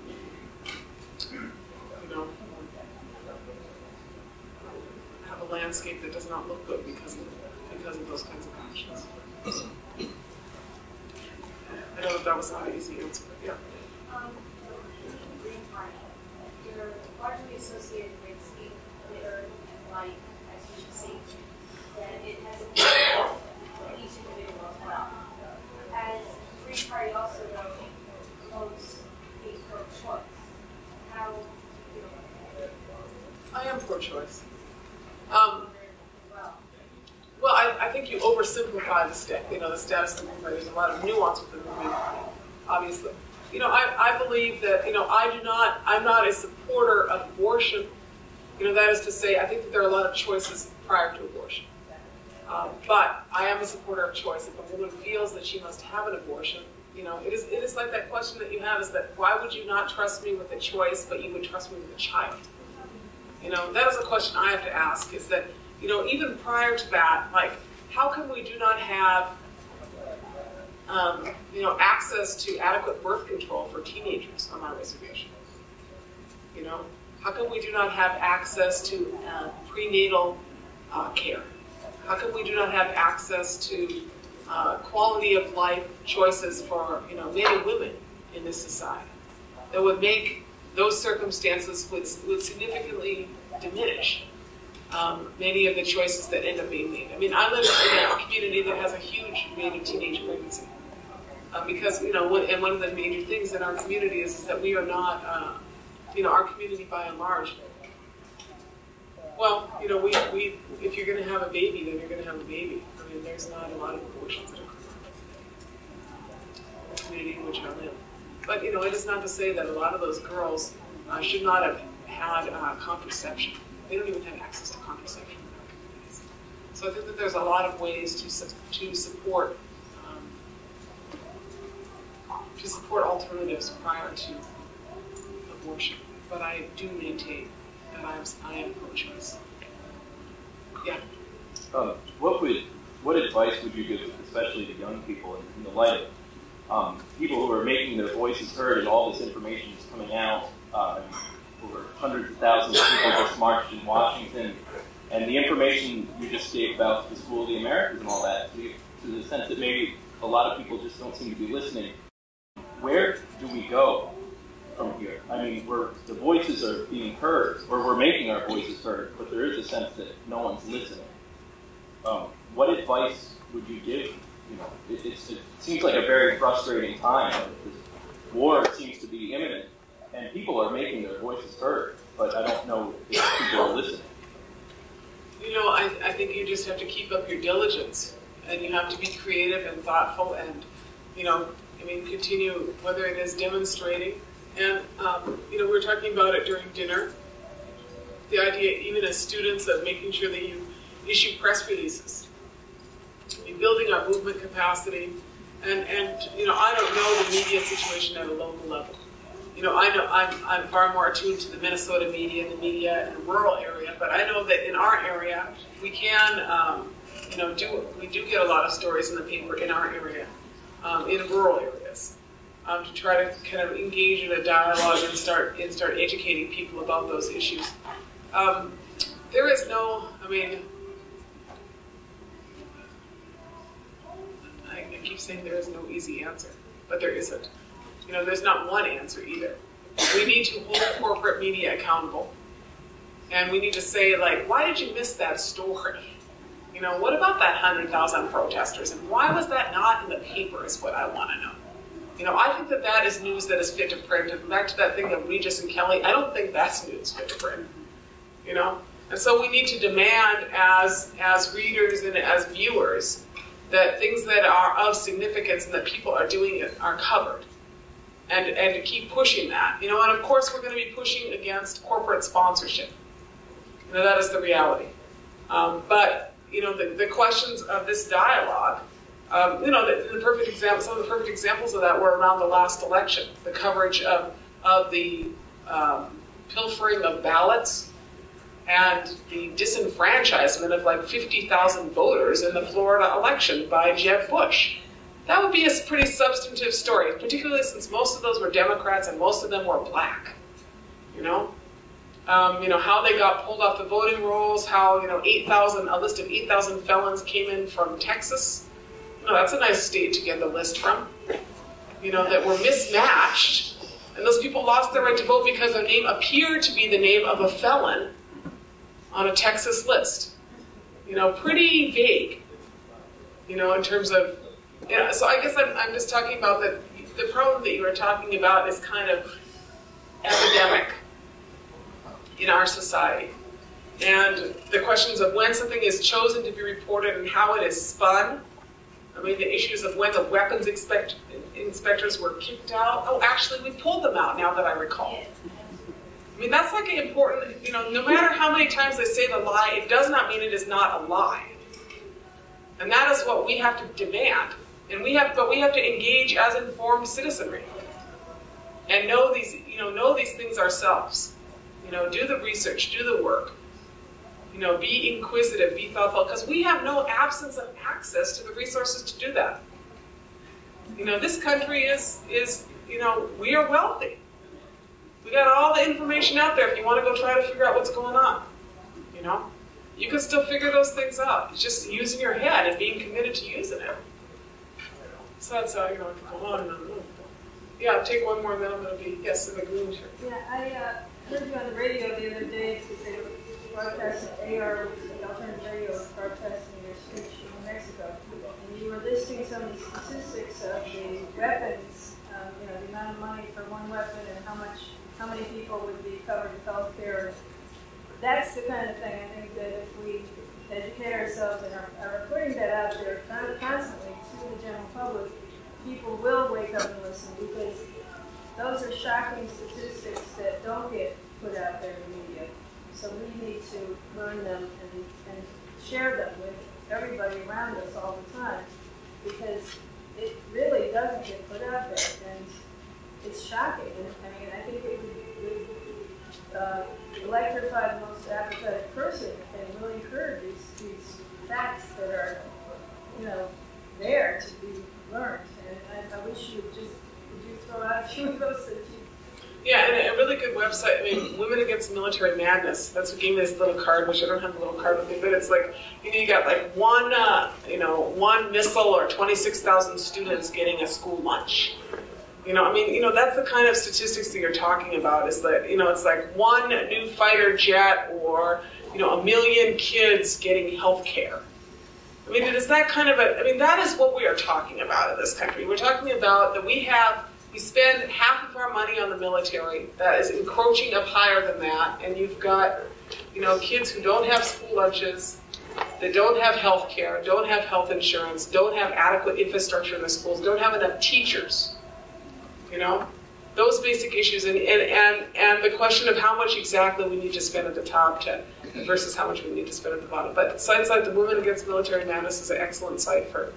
you know, have a landscape that does not look good because of because of those kinds of actions. I know that that was not an easy answer, but yeah. Um, Green Party, you're largely associated with state, litter, and life, as you see, that it has each individual as well. As Green Party also though promotes a pro-choice, how do you feel about I am pro-choice. Um. Well, I, I think you oversimplify the you know, the status of the movement. There's a lot of nuance within the movement, obviously. You know, I, I believe that, you know, I do not, I'm not a supporter of abortion. You know, that is to say, I think that there are a lot of choices prior to abortion. Um, but I am a supporter of choice. If a woman feels that she must have an abortion, you know, it is, it is like that question that you have is that why would you not trust me with a choice, but you would trust me with a child? You know, that is a question I have to ask is that, you know, even prior to that, like, how come we do not have, um, you know, access to adequate birth control for teenagers on our reservation? You know, how come we do not have access to uh, prenatal uh, care? How come we do not have access to uh, quality of life choices for, you know, men and women in this society that would make those circumstances would, would significantly diminish um, many of the choices that end up being made. I mean, I live in a community that has a huge rate of teenage pregnancy. Uh, because, you know, and one of the major things in our community is, is that we are not, uh, you know, our community by and large, well, you know, we, we if you're going to have a baby, then you're going to have a baby. I mean, there's not a lot of abortions that occur in the community in which I live. But, you know, it is not to say that a lot of those girls uh, should not have had uh, contraception. They don't even have access to contraception in communities. So I think that there's a lot of ways to, to support um, to support alternatives prior to abortion. But I do maintain that I am, I am pro-choice. Yeah. Um, what would what advice would you give, especially to young people, in, in the light of um, people who are making their voices heard and all this information is coming out? Uh, over hundreds of thousands of people just marched in Washington, and the information you just gave about the School of the Americas and all that, to, the sense that maybe a lot of people just don't seem to be listening. Where do we go from here. I mean, we're the voices are being heard, or we're making our voices heard, but there is a sense that no one's listening. Um, what advice would you give? You know, it, it's, it seems like a very frustrating time. War seems to be imminent, and people are making their voices heard, but I don't know if people are listening. You know, I, I think you just have to keep up your diligence, and you have to be creative and thoughtful, and you know, I mean, continue whether it is demonstrating, and um, you know, we're talking about it during dinner. The idea, even as students, of making sure that you issue press releases, I mean, building our movement capacity, and and you know, I don't know the media situation at a local level. You know, I know I'm, I'm far more attuned to the Minnesota media and the media in the rural area, but I know that in our area, we can, um, you know, do we do get a lot of stories in the paper in our area, um, in rural areas, um, to try to kind of engage in a dialogue and start and start educating people about those issues. Um, there is no, I mean, I, I keep saying there is no easy answer, but there isn't. You know, there's not one answer either. We need to hold corporate media accountable. And we need to say, like, why did you miss that story? You know, what about that 100,000 protesters? And why was that not in the paper is what I want to know. You know, I think that that is news that is fit to print. And back to that thing of Regis and Kelly, I don't think that's news fit to print. You know? And so we need to demand as, as readers and as viewers that things that are of significance and that people are doing it are covered and, and to keep pushing that. You know, and of course we're going to be pushing against corporate sponsorship. You know, that is the reality. Um, but, you know, the, the questions of this dialogue, um, you know, the, the, perfect example, some of the perfect examples of that were around the last election, the coverage of, of the um, pilfering of ballots and the disenfranchisement of like 50,000 voters in the Florida election by Jeb Bush. That would be a pretty substantive story, particularly since most of those were Democrats and most of them were black. You know, um, you know how they got pulled off the voting rolls, how you know 8,000, a list of 8,000 felons came in from Texas. You know, that's a nice state to get the list from. You know that were mismatched, and those people lost their right to vote because their name appeared to be the name of a felon on a Texas list. You know, pretty vague. You know, in terms of yeah, so I guess I'm, I'm just talking about that the problem that you were talking about is kind of epidemic in our society. And the questions of when something is chosen to be reported and how it is spun. I mean, the issues of when the weapons expect, inspectors were kicked out. Oh, actually, we pulled them out now that I recall. I mean, that's like an important, you know, no matter how many times they say the lie, it does not mean it is not a lie. And that is what we have to demand. And we have, but we have to engage as informed citizenry and know these, you know, know these things ourselves. You know, do the research, do the work. You know, be inquisitive, be thoughtful, because we have no absence of access to the resources to do that. You know, this country is is you know we are wealthy. We got all the information out there. If you want to go try to figure out what's going on, you know, you can still figure those things out. It's just using your head and being committed to using it. So that's how, you know, I can go on and on and on. Yeah, take one more, and then I'm going to be, yes, in the green shirt. Yeah, I uh, heard you on the radio the other day they were broadcasting, AR, alternative radio broadcasting your speech in Mexico. And you were listing some of the statistics of the weapons, um, you know, the amount of money for one weapon and how much, how many people would be covered with health care. That's the kind of thing I think that if we educate ourselves and are, are putting that out there constantly to the general public, people will wake up and listen because those are shocking statistics that don't get put out there in the media. So we need to learn them and, and share them with everybody around us all the time because it really doesn't get put out there and it's shocking. And I mean, I think it would, would uh, electrify the most apathetic person they really heard these, these facts that are, you know, there to be learned. And I, I wish you just, would you throw out a few of those that you yeah, and a really good website. I mean, Women Against Military Madness. That's what gave me this little card, which I don't have a little card with me, but it's like you know, you got like one, uh, you know, one missile or twenty six thousand students getting a school lunch. You know, I mean, you know, that's the kind of statistics that you're talking about. Is that you know, it's like one new fighter jet or you know, a million kids getting health care. I mean, it is that kind of a. I mean, that is what we are talking about in this country. We're talking about that we have. We spend half of our money on the military. That is encroaching up higher than that, and you've got, you know, kids who don't have school lunches, that don't have health care, don't have health insurance, don't have adequate infrastructure in the schools, don't have enough teachers. You know, those basic issues, and, and, and, and the question of how much exactly we need to spend at the top to, versus how much we need to spend at the bottom. But sites like the Women Against Military Madness is an excellent site for,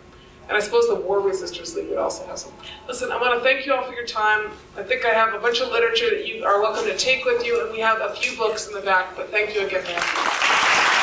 and I suppose the War Resisters League would also have some. Listen, I want to thank you all for your time. I think I have a bunch of literature that you are welcome to take with you, and we have a few books in the back, but thank you again, Nancy.